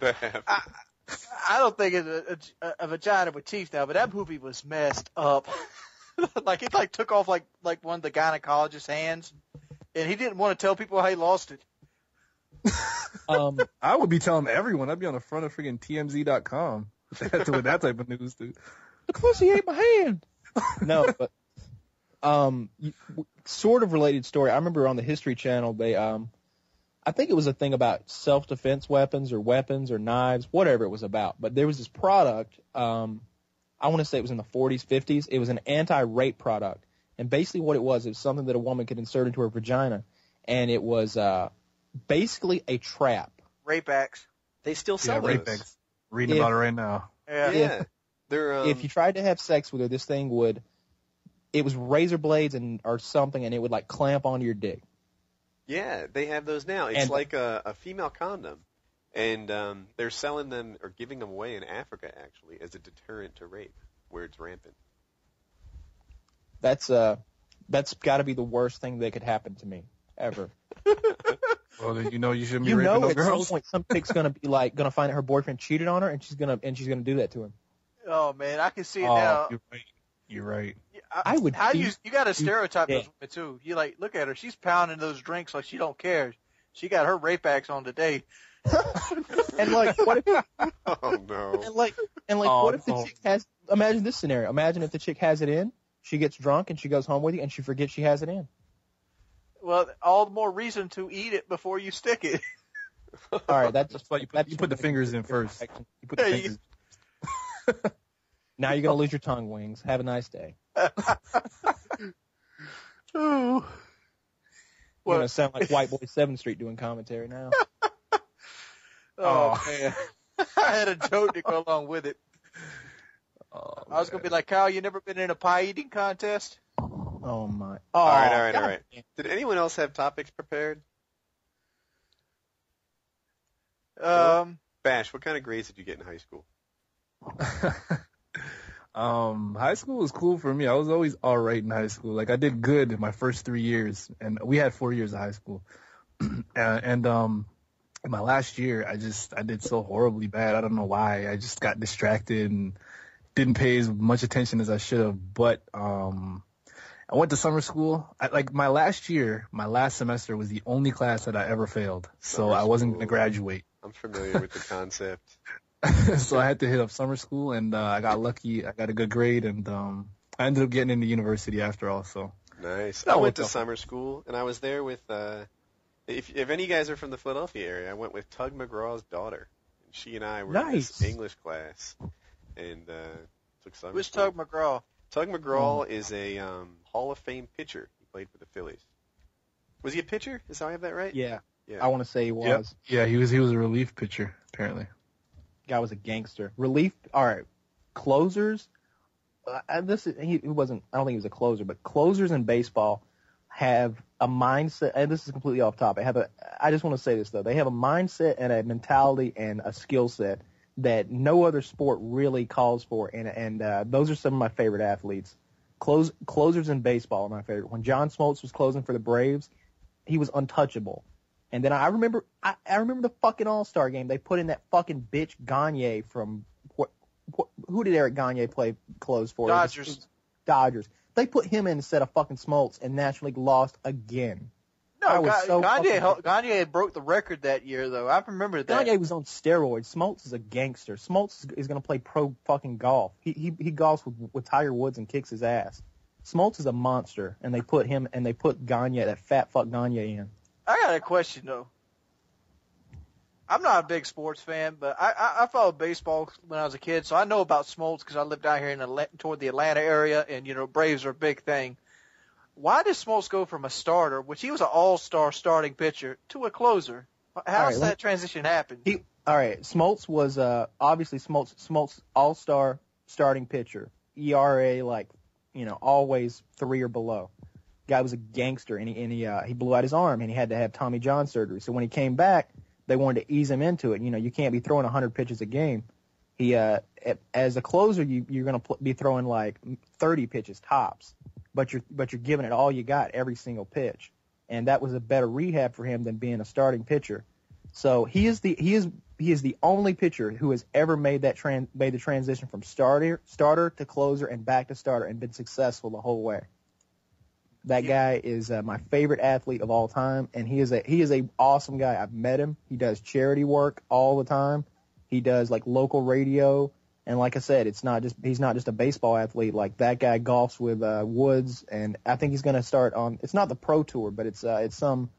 That happened. I don't think it's a, a, a vagina with teeth now, but that movie was messed up. like it like took off like like one of the gynecologist's hands, and he didn't want to tell people how he lost it. Um, I would be telling everyone. I'd be on the front of freaking TMZ.com with that, with that type of news, dude. the pussy ate my hand. no, but um, sort of related story. I remember on the History Channel they um, I think it was a thing about self-defense weapons or weapons or knives, whatever it was about. But there was this product. Um, I want to say it was in the 40s, 50s. It was an anti-rape product, and basically what it was, it was something that a woman could insert into her vagina, and it was uh, basically a trap. Rape axe. They still Yeah, sell rape those. eggs. Reading If- about it right now. Yeah. Yeah. They're um, if you tried to have sex with her, this thing would, it was razor blades and or something, and it would like clamp onto your dick. Yeah, they have those now. It's And- like a, a female condom, and um, they're selling them or giving them away in Africa actually as a deterrent to rape, where it's rampant. That's uh, that's got to be the worst thing that could happen to me ever. Well, then you know you shouldn't be You raping know, no at some point, some chick's gonna be like, gonna find out her boyfriend cheated on her, and she's gonna and she's gonna do that to him. Oh man, I can see it Oh, now. you're right. You're right. I, I would How do you you got to stereotype Yeah. those women too? You like look at her. She's pounding those drinks like she don't care. She got her rape axe on today. And like, what if Oh no! and like and like, Oh, what if the no. chick has? Imagine this scenario. Imagine if the chick has it in, she gets drunk and she goes home with you, and she forgets she has it in. Well, all the more reason to eat it before you stick it. All right, that's just why you put, you put the fingers in first. You put the Yeah, you- fingers. Now you're gonna lose your tongue wings. Have a nice day. Ooh. You're gonna sound like White Boy Seventh Street doing commentary now. Oh, Oh. man. I had a joke to go along with it. Oh, I was gonna be like, Kyle, you never been in a pie eating contest? Oh my. all right, all right, God all right. Did anyone else have topics prepared? Um, Bash, what kind of grades did you get in high school? Um, high school was cool for me. I was always all right in high school. Like I did good in my first three years, and we had four years of high school. and, and um, in my last year, I just I did so horribly bad. I don't know why. I just got distracted and didn't pay as much attention as I should have. But um, I went to summer school. I, like my last year, my last semester was the only class that I ever failed, so Summer I wasn't going to graduate. I'm familiar with the concept. so I had to hit up summer school, and uh, I got lucky. I got a good grade, and um, I ended up getting into university after all. So Nice. That I went to out. summer school, and I was there with. uh If if any guys are from the Philadelphia area, I went with Tug McGraw's daughter. And she and I were in this English class, and uh took summer Who's school. Tug McGraw? Tug McGraw is a um, Hall of Fame pitcher. He played for the Phillies. Was he a pitcher? Is I have that right? Yeah. Yeah. I want to say he was. yeah, he was he was a relief pitcher apparently. Guy was a gangster. Relief. All right. Closers. Uh, this is, he, he wasn't. I don't think he was a closer, but closers in baseball have a mindset. And this is completely off topic. Have a. I just want to say this though. They have a mindset and a mentality and a skill set that no other sport really calls for. And and uh, those are some of my favorite athletes. Close closers in baseball are my favorite. When John Smoltz was closing for the Braves, he was untouchable. And then I remember, I, I remember the fucking All Star game. They put in that fucking bitch Gagne from what, what? Who did Eric Gagne play close for? It was- Dodgers. it was Dodgers. They put him in instead of fucking Smoltz, and National League lost again. I No, was Ga- so Gagne, fucking- Gagne broke the record that year, though. I remember that. Gagne was on steroids. Smoltz is a gangster. Smoltz is, is going to play pro fucking golf. He he he golfs with, with Tiger Woods and kicks his ass. Smoltz is a monster, and they put him and they put Gagne, that fat fuck Gagne in. I got a question though. I'm not a big sports fan, but I, I, I followed baseball when I was a kid, so I know about Smoltz because I lived down here in Atla- toward the Atlanta area, and you know Braves are a big thing. Why did Smoltz go from a starter, which he was an all-star starting pitcher, to a closer? How right, does that transition happen? He all right. Smoltz was uh obviously Smoltz Smoltz all star starting pitcher. ERA like you know always three or below. Guy was a gangster and he and he uh, he blew out his arm and he had to have Tommy John surgery. So when he came back, they wanted to ease him into it. You know you can't be throwing 100 pitches a game. He uh as a closer you you're gonna pl- be throwing like 30 pitches tops, but you're but you're giving it all you got every single pitch. And that was a better rehab for him than being a starting pitcher. So he is the he is he is the only pitcher who has ever made that tran- made the transition from starter starter to closer and back to starter and been successful the whole way. That guy is uh, my favorite athlete of all time, and he is a he is a awesome guy. I've met him. He does charity work all the time. He does like local radio, and like I said, it's not just he's not just a baseball athlete. Like that guy golfs with uh, Woods, and I think he's going to start on. It's not the pro tour, but it's uh, it's some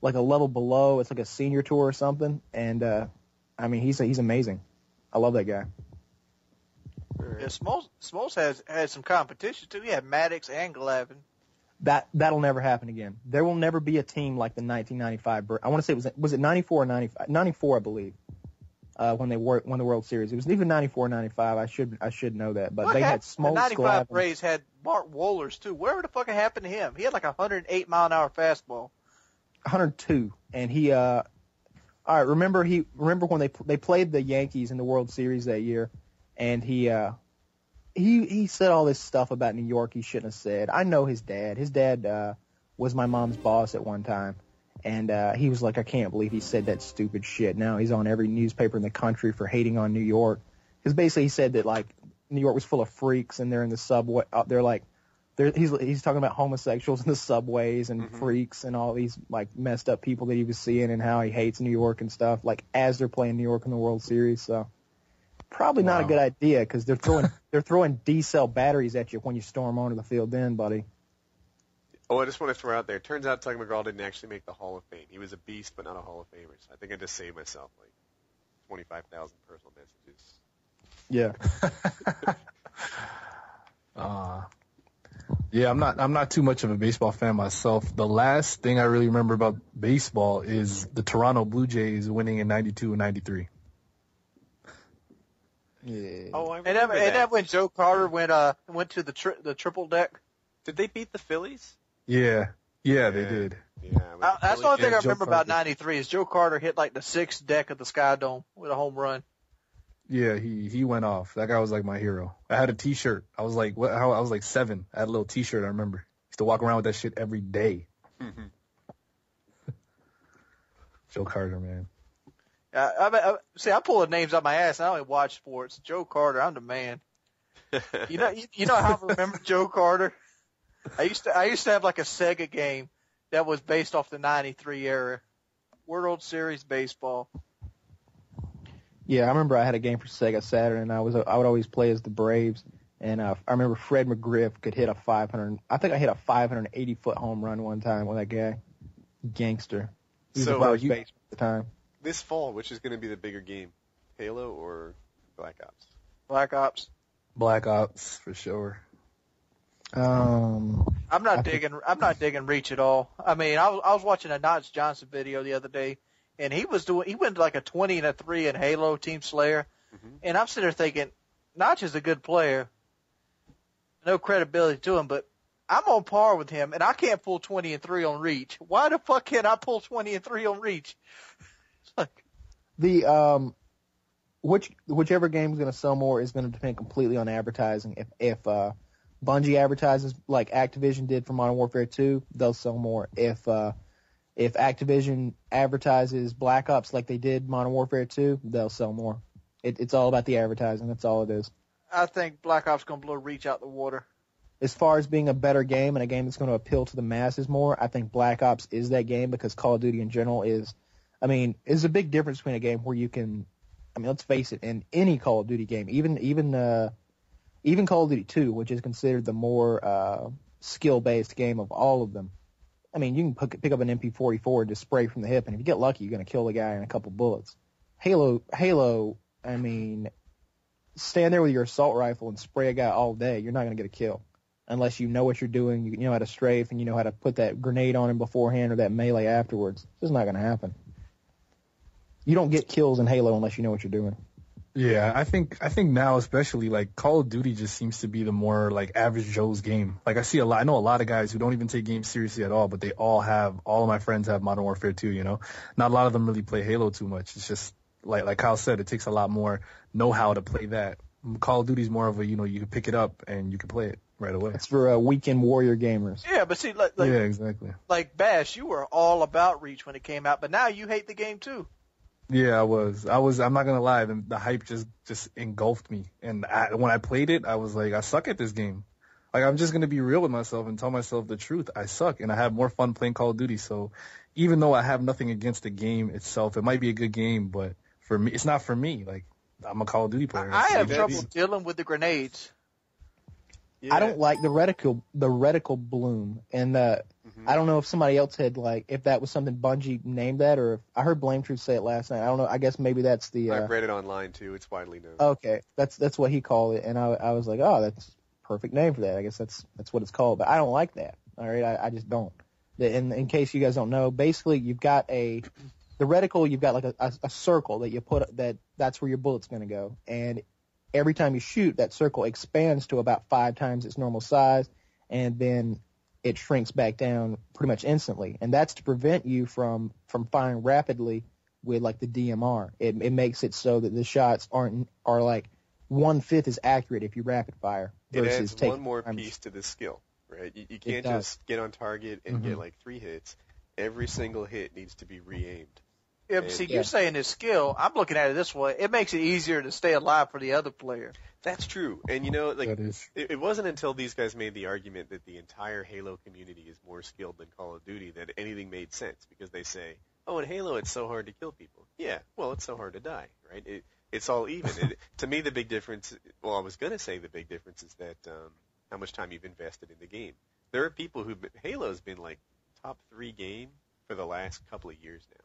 like a level below. It's like a senior tour or something. And uh, I mean, he's he's amazing. I love that guy. All right. Yeah, Smoltz, Smoltz has had some competition too. He had Maddux and Glavine. That that'll never happen again. There will never be a team like the 1995. I want to say it was was it 94 or 95? 94, I believe. Uh, when they wor- won the World Series, it was even 94 95. I should I should know that, but what they had? Smoltz, the '95 Glavine. Braves had Mark Wohlers too. Whatever the fuck happened to him? He had like a 108 mile an hour fastball. 102, and he. uh All right, remember he remember when they they played the Yankees in the World Series that year, and he uh he he said all this stuff about New York he shouldn't have said. I know his dad. His dad uh was my mom's boss at one time. And uh, he was like, I can't believe he said that stupid shit. Now he's on every newspaper in the country for hating on New York. Because basically he said that like New York was full of freaks and they're in the subway. Uh, they're like, they're, he's he's talking about homosexuals in the subways and Mhm. freaks and all these like messed up people that he was seeing and how he hates New York and stuff. Like as they're playing New York in the World Series, so probably not a good idea because they're throwing they're throwing D cell batteries at you when you storm onto the field. Then, buddy. Oh, I just want to throw out there. Turns out Tug McGraw didn't actually make the Hall of Fame. He was a beast, but not a Hall of Famer. So I think I just saved myself like twenty-five thousand personal messages. Yeah. Uh, yeah, I'm not. I'm not too much of a baseball fan myself. The last thing I really remember about baseball is the Toronto Blue Jays winning in '92 and '93. Yeah. Oh, I And remember that, that. and that when Joe Carter went uh went to the tri- the triple deck. Did they beat the Phillies? Yeah, yeah, they Yeah. did. Yeah. with I, the that's the only thing yeah, I Joe remember about Carter. '93 is Joe Carter hit like the sixth deck of the Sky Dome with a home run. Yeah, he he went off. That guy was like my hero. I had a T-shirt. I was like, what? How, I was like seven. I had a little T-shirt. I remember. Used to walk around with that shit every day. Mhm. Joe Carter, man. I, I, I, see, I'm pulling names out my ass. I only watch sports. Joe Carter, I'm the man. You know, you, you know how I remember Joe Carter? I used to I used to have like a Sega game that was based off the '93 era, World Series baseball. Yeah, I remember I had a game for Sega Saturn, and I was I would always play as the Braves. And uh, I remember Fred McGriff could hit a 500. I think I hit a 580 foot home run one time with that guy, gangster. He was So, a first you- at the time. This fall, which is going to be the bigger game, Halo or Black Ops? Black Ops. Black Ops for sure. Um, I'm not I think- digging. I'm not digging Reach at all. I mean, I was I was watching a Notch Johnson video the other day, and he was doing. He went like a 20 and a three in Halo Team Slayer, Mhm. and I'm sitting there thinking, Notch is a good player. No credibility to him, but I'm on par with him, and I can't pull 20 and three on Reach. Why the fuck can't I pull 20 and three on Reach? The um, which whichever game is going to sell more is going to depend completely on advertising. If if uh, Bungie advertises like Activision did for Modern Warfare 2, they'll sell more. If uh, if Activision advertises Black Ops like they did Modern Warfare 2, they'll sell more. It, it's all about the advertising. That's all it is. I think Black Ops gonna blow Reach out the water. As far as being a better game and a game that's going to appeal to the masses more, I think Black Ops is that game because Call of Duty in general is, I mean, is a big difference between a game where you can, I mean, let's face it, in any Call of Duty game, even even uh, even Call of Duty 2, which is considered the more uh, skill-based game of all of them. I mean, you can pick, pick up an MP44 and just spray from the hip, and if you get lucky, you're going to kill the guy in a couple bullets. Halo, Halo, I mean, stand there with your assault rifle and spray a guy all day, you're not going to get a kill unless you know what you're doing, you know how to strafe, and you know how to put that grenade on him beforehand or that melee afterwards. It's just not going to happen. You don't get kills in Halo unless you know what you're doing. Yeah, I think I think now especially like Call of Duty just seems to be the more like average Joe's game. Like I see a lot, I know a lot of guys who don't even take games seriously at all, but they all have all of my friends have Modern Warfare 2. You know, not a lot of them really play Halo too much. It's just like like Kyle said, it takes a lot more know how to play that. Call of Duty's more of a you know you can pick it up and you can play it right away. It's for uh, weekend warrior gamers. Yeah, but see, like, like yeah, exactly. like Bash, you were all about Reach when it came out, but now you hate the game too. Yeah, I was. I was. I'm not gonna lie. The, the hype just just engulfed me, and I, when I played it, I was like, I suck at this game. Like I'm just gonna be real with myself and tell myself the truth. I suck, and I have more fun playing Call of Duty. So even though I have nothing against the game itself, it might be a good game, but for me, it's not for me. Like I'm a Call of Duty player. I have trouble dealing with the grenades. Yeah. I don't like the reticle, the reticle bloom, and uh, Mhm. I don't know if somebody else had like if that was something Bungie named that, or if I heard Blame Truth say it last night. I don't know. I guess maybe that's the. Uh, I've read it online too. It's widely known. Okay, that's that's what he called it, and I I was like, oh, that's perfect name for that. I guess that's that's what it's called, but I don't like that. All right, I, I just don't. In in case you guys don't know, basically you've got a the reticle, you've got like a, a, a circle that you put that that's where your bullet's going to go, and every time you shoot, that circle expands to about five times its normal size, and then it shrinks back down pretty much instantly, and that's to prevent you from from firing rapidly with like the DMR. It it makes it so that the shots aren't are like one fifth as accurate if you rapid fire it versus adds taking one more time. piece to the skill, right? You, you can't just get on target and Mhm. get like three hits. Every single hit needs to be re-aimed. Yeah, see, Yeah. you're saying his skill. I'm looking at it this way. It makes it easier to stay alive for the other player. That's true. And you know, like it, it wasn't until these guys made the argument that the entire Halo community is more skilled than Call of Duty that anything made sense because they say, "Oh, in Halo it's so hard to kill people." Yeah, well, it's so hard to die, right? It, it's all even. it, to me, the big difference. Well, I was gonna say the big difference is that um, how much time you've invested in the game. There are people who Halo's been like top three game for the last couple of years now.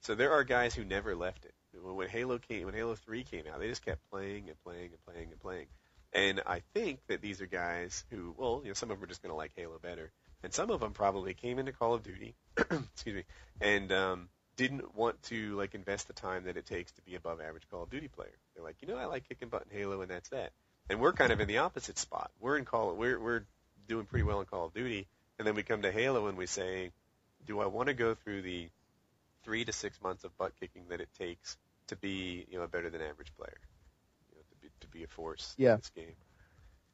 So there are guys who never left it. When Halo came, when Halo 3 came out, they just kept playing and playing and playing and playing. And I think that these are guys who, well, you know, some of them are just going to like Halo better, and some of them probably came into Call of Duty, excuse me, and um, didn't want to like invest the time that it takes to be above average Call of Duty player. They're like, you know, I like kicking butt in Halo, and that's that. And we're kind of in the opposite spot. We're in Call, we're we're doing pretty well in Call of Duty, and then we come to Halo and we say, do I want to go through the three to six months of butt kicking that it takes to be, you know, a better than average player, you know, to be to be a force Yeah. in this game.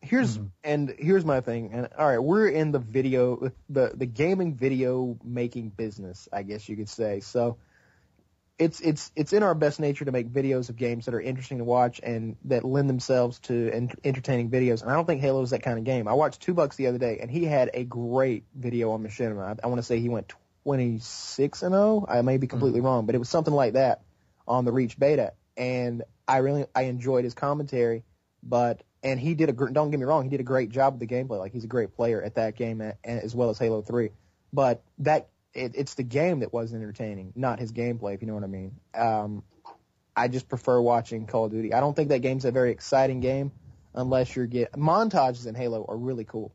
here's Mhm. and here's my thing. And all right, we're in the video, the the gaming video making business, I guess you could say. So it's it's it's in our best nature to make videos of games that are interesting to watch and that lend themselves to en- entertaining videos. And I don't think Halo is that kind of game. I watched Two Bucks the other day, and he had a great video on Machinima. I, I want to say he went 26 and 0. I may be completely wrong, but it was something like that on the Reach beta, and I really I enjoyed his commentary. But and he did a gr- don't get me wrong, he did a great job with the gameplay. Like he's a great player at that game, a- and, as well as Halo 3. But that it, it's the game that wasn't entertaining, not his gameplay, if you know what I mean. Um, I just prefer watching Call of Duty. I don't think that game's a very exciting game unless you're get montages in Halo are really cool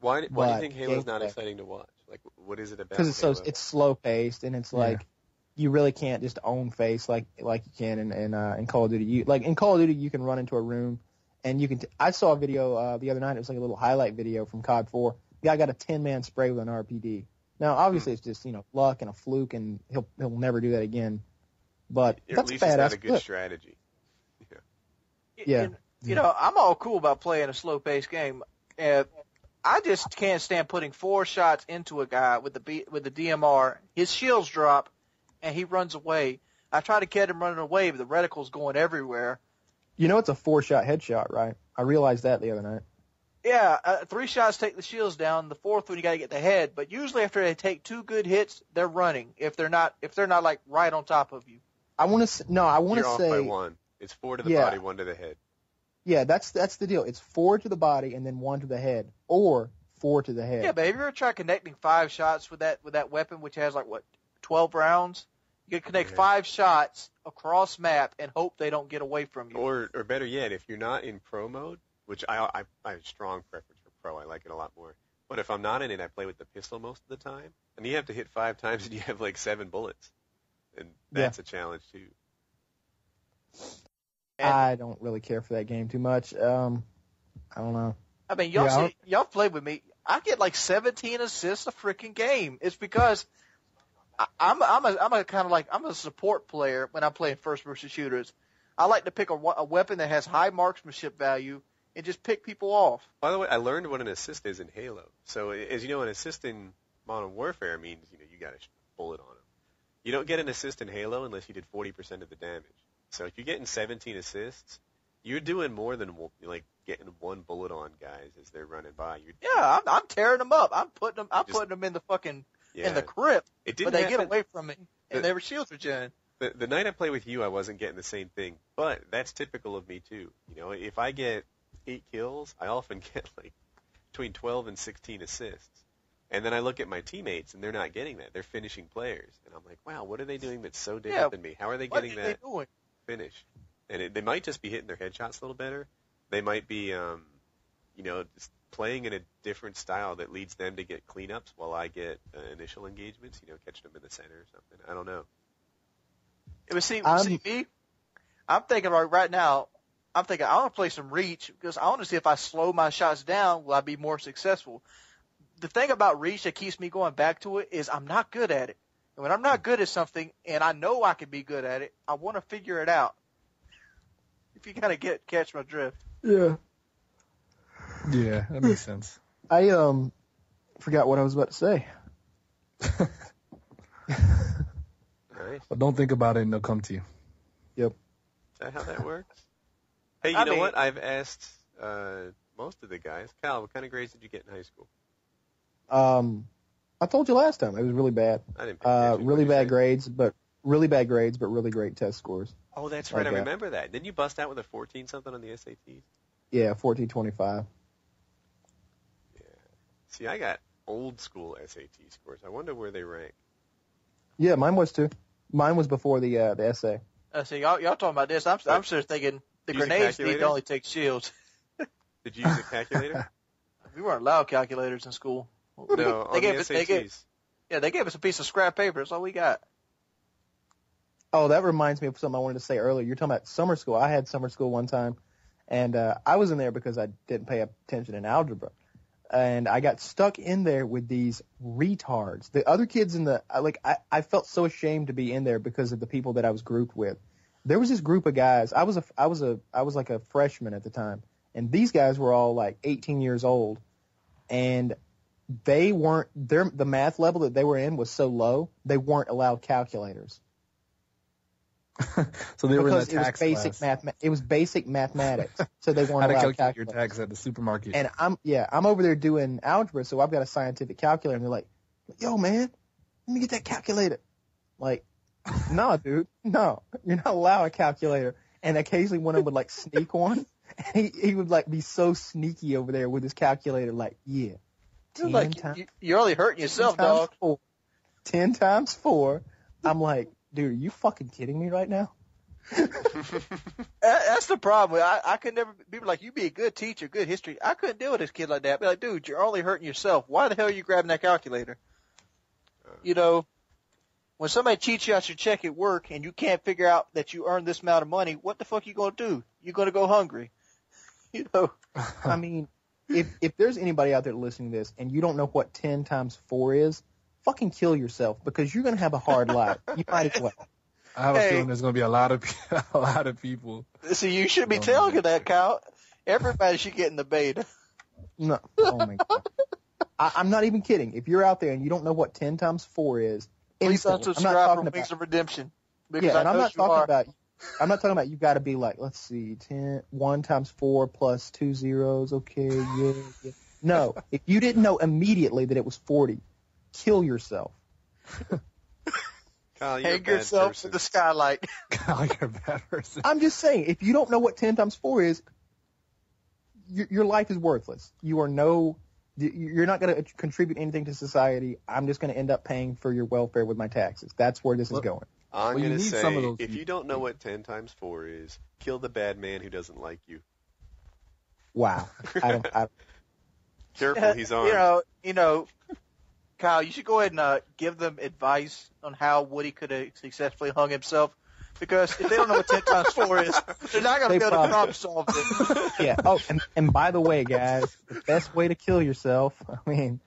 Why, why do you think Halo's not exciting to watch? Like, what is it about because it's so it's slow paced and it's Yeah. like you really can't just own face like like you can in in, uh, in Call of Duty. You like in Call of Duty you can run into a room and you can. T- I saw a video uh, the other night. It was like a little highlight video from COD 4. The guy got a 10 man spray with an RPD. Now obviously it's just you know luck and a fluke and he'll he'll never do that again. But at that's least a it's not a good clip. strategy. Yeah. And, you know, I'm all cool about playing a slow paced game. Uh, I just can't stand putting four shots into a guy with the B, with the DMR. His shields drop, and he runs away. I try to get him running away, but the reticle's going everywhere. You know it's a four shot headshot, right? I realized that the other night. Yeah, uh, three shots take the shields down. The fourth one you got to get the head. But usually after they take two good hits, they're running. If they're not, if they're not like right on top of you. I want to no, I want You're to off by say one. It's four to the Yeah. body, one to the head. Yeah, that's that's the deal. It's four to the body and then one to the head, or four to the head. Yeah, but have you ever tried connecting five shots with that with that weapon, which has like what twelve rounds? You can connect Yeah. five shots across map and hope they don't get away from you. Or, or better yet, if you're not in pro mode, which I, I, I have a strong preference for pro. I like it a lot more. But if I'm not in it, I play with the pistol most of the time, and you have to hit five times, and you have like seven bullets, and that's a challenge too. And- I don't really care for that game too much. Um, I don't know. I mean, y'all Yeah, see, y'all play with me. I get like 17 assists a freaking game. It's because I, I'm I'm a I'm a kind of like I'm a support player when I'm playing first person shooters. I like to pick a, a weapon that has high marksmanship value and just pick people off. By the way, I learned what an assist is in Halo. So as you know, an assist in Modern Warfare means you know you got a sh- bullet on them. You don't get an assist in Halo unless you did 40% of the damage. So if you're getting 17 assists, you're doing more than like getting one bullet on guys as they're running by. You're, Yeah, I'm, I'm tearing them up. I'm putting them. I'm Just- putting them in the fucking yeah. in the crypt, it but didn't they happen. get away from me The- and their shields regen. the, the night I play with you, I wasn't getting the same thing, but that's typical of me too. You know, if I get eight kills, I often get like between 12 and 16 assists. And then I look at my teammates and they're not getting that. They're finishing players. And I'm like, wow, what are they doing that's so different Yeah, than me? How are they getting are that they doing? Finish? And it, they might just be hitting their headshots a little better. They might be, um, you know, just playing in a different style that leads them to get cleanups while I get uh, initial engagements, you know, catching them in the center or something. I don't know. But see, I'm- see me, I'm thinking right right now. I'm thinking I want to play some reach because I want to see if I slow my shots down, will I be more successful? The thing about reach that keeps me going back to it is I'm not good at it. And when I'm not good at something and I know I can be good at it, I want to figure it out. If you kind of get catch my drift. Yeah. Yeah, that makes sense. I um forgot what I was about to say. Nice. But don't think about it and they'll come to you. Yep. Is that how that works? Hey, you I know mean- what? I've asked uh, most of the guys. Kyle, what kind of grades did you get in high school? Um, I told you last time it was really bad. I didn't. Pay Uh, attention. really bad grades, but really bad grades, but really great test scores. Oh, that's right. Like I remember that. Didn't you bust out with a 14 something on the SATs? Yeah, fourteen twenty five. Yeah. See, I got old school SAT scores. I wonder where they rank. Yeah, mine was too. Mine was before the uh, the essay. Uh, see, y'all, y'all talking about this. I'm, I'm sure thinking the Use a grenades need to only take shields. Did you use a calculator? We weren't allowed calculators in school. No, they on gave the us, they gave, SATs. yeah, they gave us a piece of scrap paper. That's all we got. Oh, that reminds me of something I wanted to say earlier. You're talking about summer school. I had summer school one time, and uh, I was in there because I didn't pay attention in algebra, and I got stuck in there with these retards. The other kids in the I- like, I, I felt so ashamed to be in there because of the people that I was grouped with. There was this group of guys. I was a I was a I was like a freshman at the time, and these guys were all like 18 years old, and they weren't their the math level that they were in was so low they weren't allowed calculators. so they were in because the it was tax basic class. math. It was basic mathematics, so they How weren't to allowed calculate your tax at the supermarket. And I'm yeah, I'm over there doing algebra, so I've got a scientific calculator, and they're like, "Yo, man, let me get that calculator." Like, no, dude, no, you're not allowed a calculator. And occasionally one of them would like sneak one, and he, he would like be so sneaky over there with his calculator, like, yeah, You're ten like times, you're only hurting yourself, ten times dog. four, ten times four. I'm like, dude, are you fucking kidding me right now? That's the problem. I, I could never. People are like you be a good teacher, good history. I couldn't deal with this kid like that. Be like, dude, you're only hurting yourself. Why the hell are you grabbing that calculator? You know, when somebody cheats you out your check at work and you can't figure out that you earned this amount of money, what the fuck you gonna do? You're gonna go hungry. You know, I mean, if if there's anybody out there listening to this and you don't know what ten times four is, fucking kill yourself because you're gonna have a hard life. You might as well. I have a feeling there's going to be a lot of pe- a lot of people. see, you should be telling that, Kyle. Everybody should get in the beta. No. Oh my god. I, I'm not even kidding. If you're out there and you don't know what ten times four is, Please instantly, I'm unsubscribe from talking Wings about. of Redemption. Because Yeah, I and I'm not you talking are. about. I'm not talking about you got to be like, let's see, ten one times four plus two zeros. Okay, yeah, yeah. No, if you didn't know immediately that it was forty, kill yourself. Kyle, you're Hang yourself person. to the skylight. Kyle, you're a bad person. I'm just saying, if you don't know what 10 times 4 is, your, your life is worthless. You are no, you- you're not going to contribute anything to society. I'm just going to end up paying for your welfare with my taxes. That's where this is going. I'm Well, gonna say, some of those if you don't know what ten times four is, kill the bad man who doesn't like you. Wow. I don't, I, Careful, he's on. You know, you know, Kyle, you should go ahead and uh, give them advice on how Woody could have successfully hung himself. Because if they don't know what 10 times 4 is, they're not going to be able to problem solve it. yeah. Oh, and, and by the way, guys, the best way to kill yourself, I mean,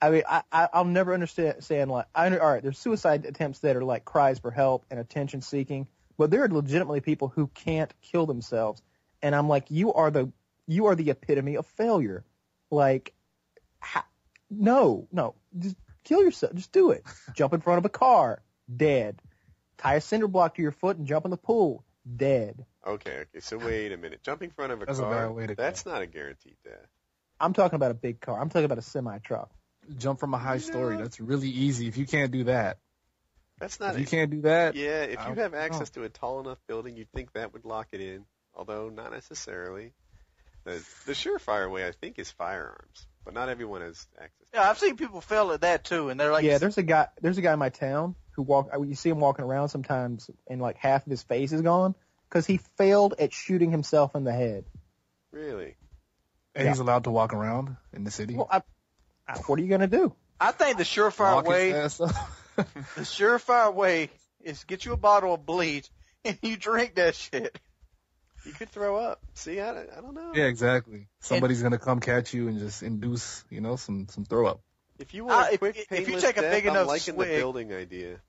I mean, I, I, I'll never understand saying like, I, all right, there's suicide attempts that are like cries for help and attention seeking, but there are legitimately people who can't kill themselves. And I'm like, you are the, you are the epitome of failure. Like, ha, no, no, just kill yourself. Just do it. Jump in front of a car, dead. Tie a cinder block to your foot and jump in the pool, dead. Okay, okay. So wait a minute. Jumping in front of a That's car. bad way to go. that's not a guaranteed death. I'm talking about a big car. I'm talking about a semi truck. Jump from a high story. Mm-hmm. That's really easy. If you can't do that, That's not. if A, you can't do that, yeah, if you don't have know. access to a tall enough building, you'd think that would lock it in. Although not necessarily. The, the surefire way, I think, is firearms, but not everyone has access. Yeah, I've seen people fail at that too, and they're like, yeah, there's a guy. There's a guy in my town who walk. You see him walking around sometimes, and like half of his face is gone because he failed at shooting himself in the head. Really? and Yeah. he's allowed to walk around in the city. Well, I, I, what are you gonna do? I think the surefire Lock way, the surefire way is get you a bottle of bleach and you drink that shit. You could throw up. See, I, I don't know. yeah, exactly. Somebody's gonna come catch you and just induce, you know, some some throw up. If you want Uh, a if- quick, if you painless take a death, big I'm enough liking swig- the building idea.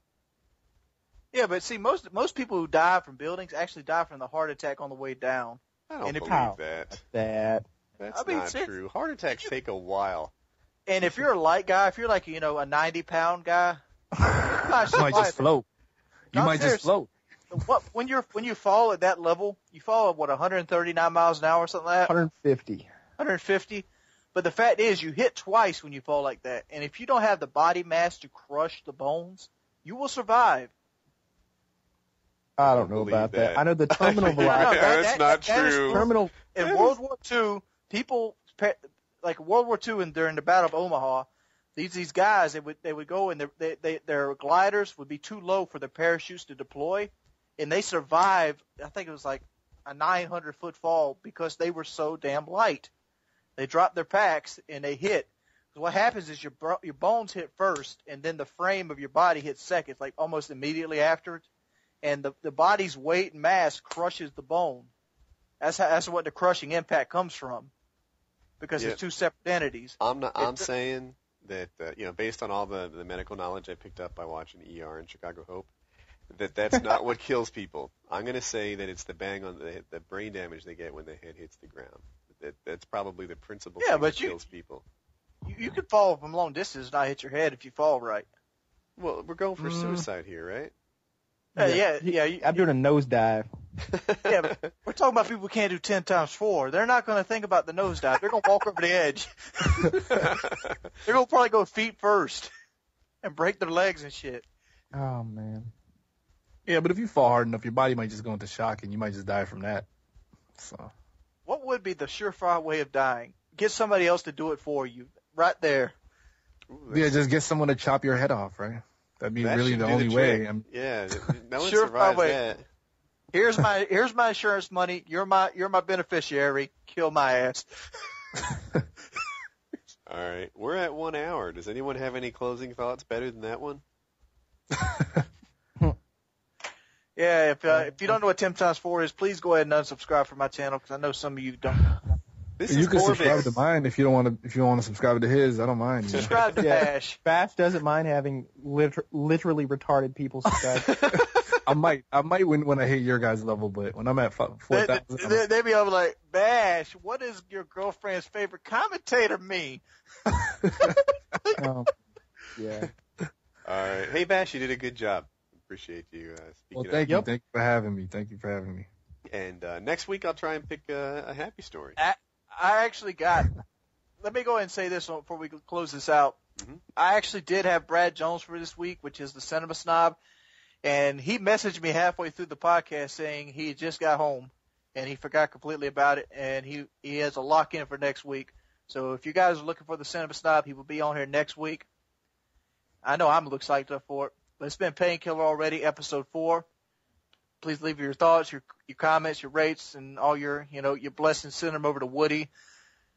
Yeah, but see, most most people who die from buildings actually die from the heart attack on the way down. I don't And believe How? that. That That's I mean, not true. Heart attacks take a while. And if you're a light guy, if you're like you know a 90 pound guy, you might You might just float. You No, might just float. What when you're when you fall at that level, you fall at what 139 miles an hour or something like that. 150. 150. But the fact is, you hit twice when you fall like that, and if you don't have the body mass to crush the bones, you will survive. I don't don't know about that. that. I know the terminal No, no, velocity. that- That's that- not that is true. Terminal. In World War II, people pe- like World War II and during the Battle of Omaha, these these guys they would they would go and they, they, their gliders would be too low for their parachutes to deploy, and they survived. I think it was like a 900 foot fall because they were so damn light. They dropped their packs and they hit. 'Cause what happens is your your bones hit first, and then the frame of your body hits second, like almost immediately after and the the body's weight and mass crushes the bone. That's how, that's what the crushing impact comes from, because Yeah. it's two separate entities. I'm not. I'm saying that uh, you know, based on all the the medical knowledge I picked up by watching ER and Chicago Hope, that that's not what kills people. I'm going to say that it's the bang on the the brain damage they get when the head hits the ground. That that's probably the principal Yeah, thing but that you- kills people. You, you could fall from long distance and not hit your head if you fall right. Well, we're going for Mm. suicide here, right? Uh, yeah, yeah, you- I'm doing a nosedive. yeah. But we're talking about people who can't do ten times four. They're not going to think about the nosedive. They're going to walk over the edge. They're going to probably go feet first and break their legs and shit. Oh man. Yeah, but if you fall hard enough, your body might just go into shock and you might just die from that. So What would be the surefire way of dying? Get somebody else to do it for you, right there. Ooh, yeah, just get someone to chop your head off, right? That'd be that really the only trick. way. I'm, Yeah, th- no one Surefire survives way. that. Here's my here's my insurance money. You're my you're my beneficiary. Kill my ass. All right, we're at one hour. Does anyone have any closing thoughts better than that one? Yeah, if uh, if you don't know what ten times four is, please go ahead and unsubscribe from my channel because I know some of you don't. This you is can subscribe to mine if you don't want to. If you don't want to subscribe to his, I don't mind. you know. Subscribe to Yeah. Bash. Bash doesn't mind having liter- literally retarded people subscribe. I might, I might when when I hit your guys' level, but when I'm at four They, thousand, they, they be over like, Bash, what does your girlfriend's favorite commentator mean? um, yeah. All right, hey Bash, you did a good job. Appreciate you uh, speaking well, up. thank you, Yep. thank you for having me. Thank you for having me. And uh, next week I'll try and pick a, a happy story. I actually got. Let me go ahead and say this before we close this out. Mhm. I actually did have Brad Jones for this week, which is the cinema snob, and he messaged me halfway through the podcast saying he had just got home and he forgot completely about it, and he he has a lock in for next week. So if you guys are looking for the cinema snob, he will be on here next week. I know I'm looking psyched up for it. But it's been Painkiller already, episode four. Please leave your thoughts, your your comments, your rates, and all your you know your blessings. Send them over to Woody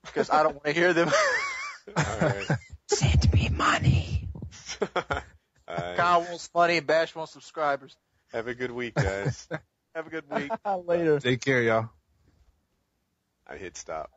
because I don't want to hear them. All right. Send me money. All right. Kyle wants money and Bash wants subscribers. Have a good week, guys. Have a good week. Later. Take care, y'all. I hit stop.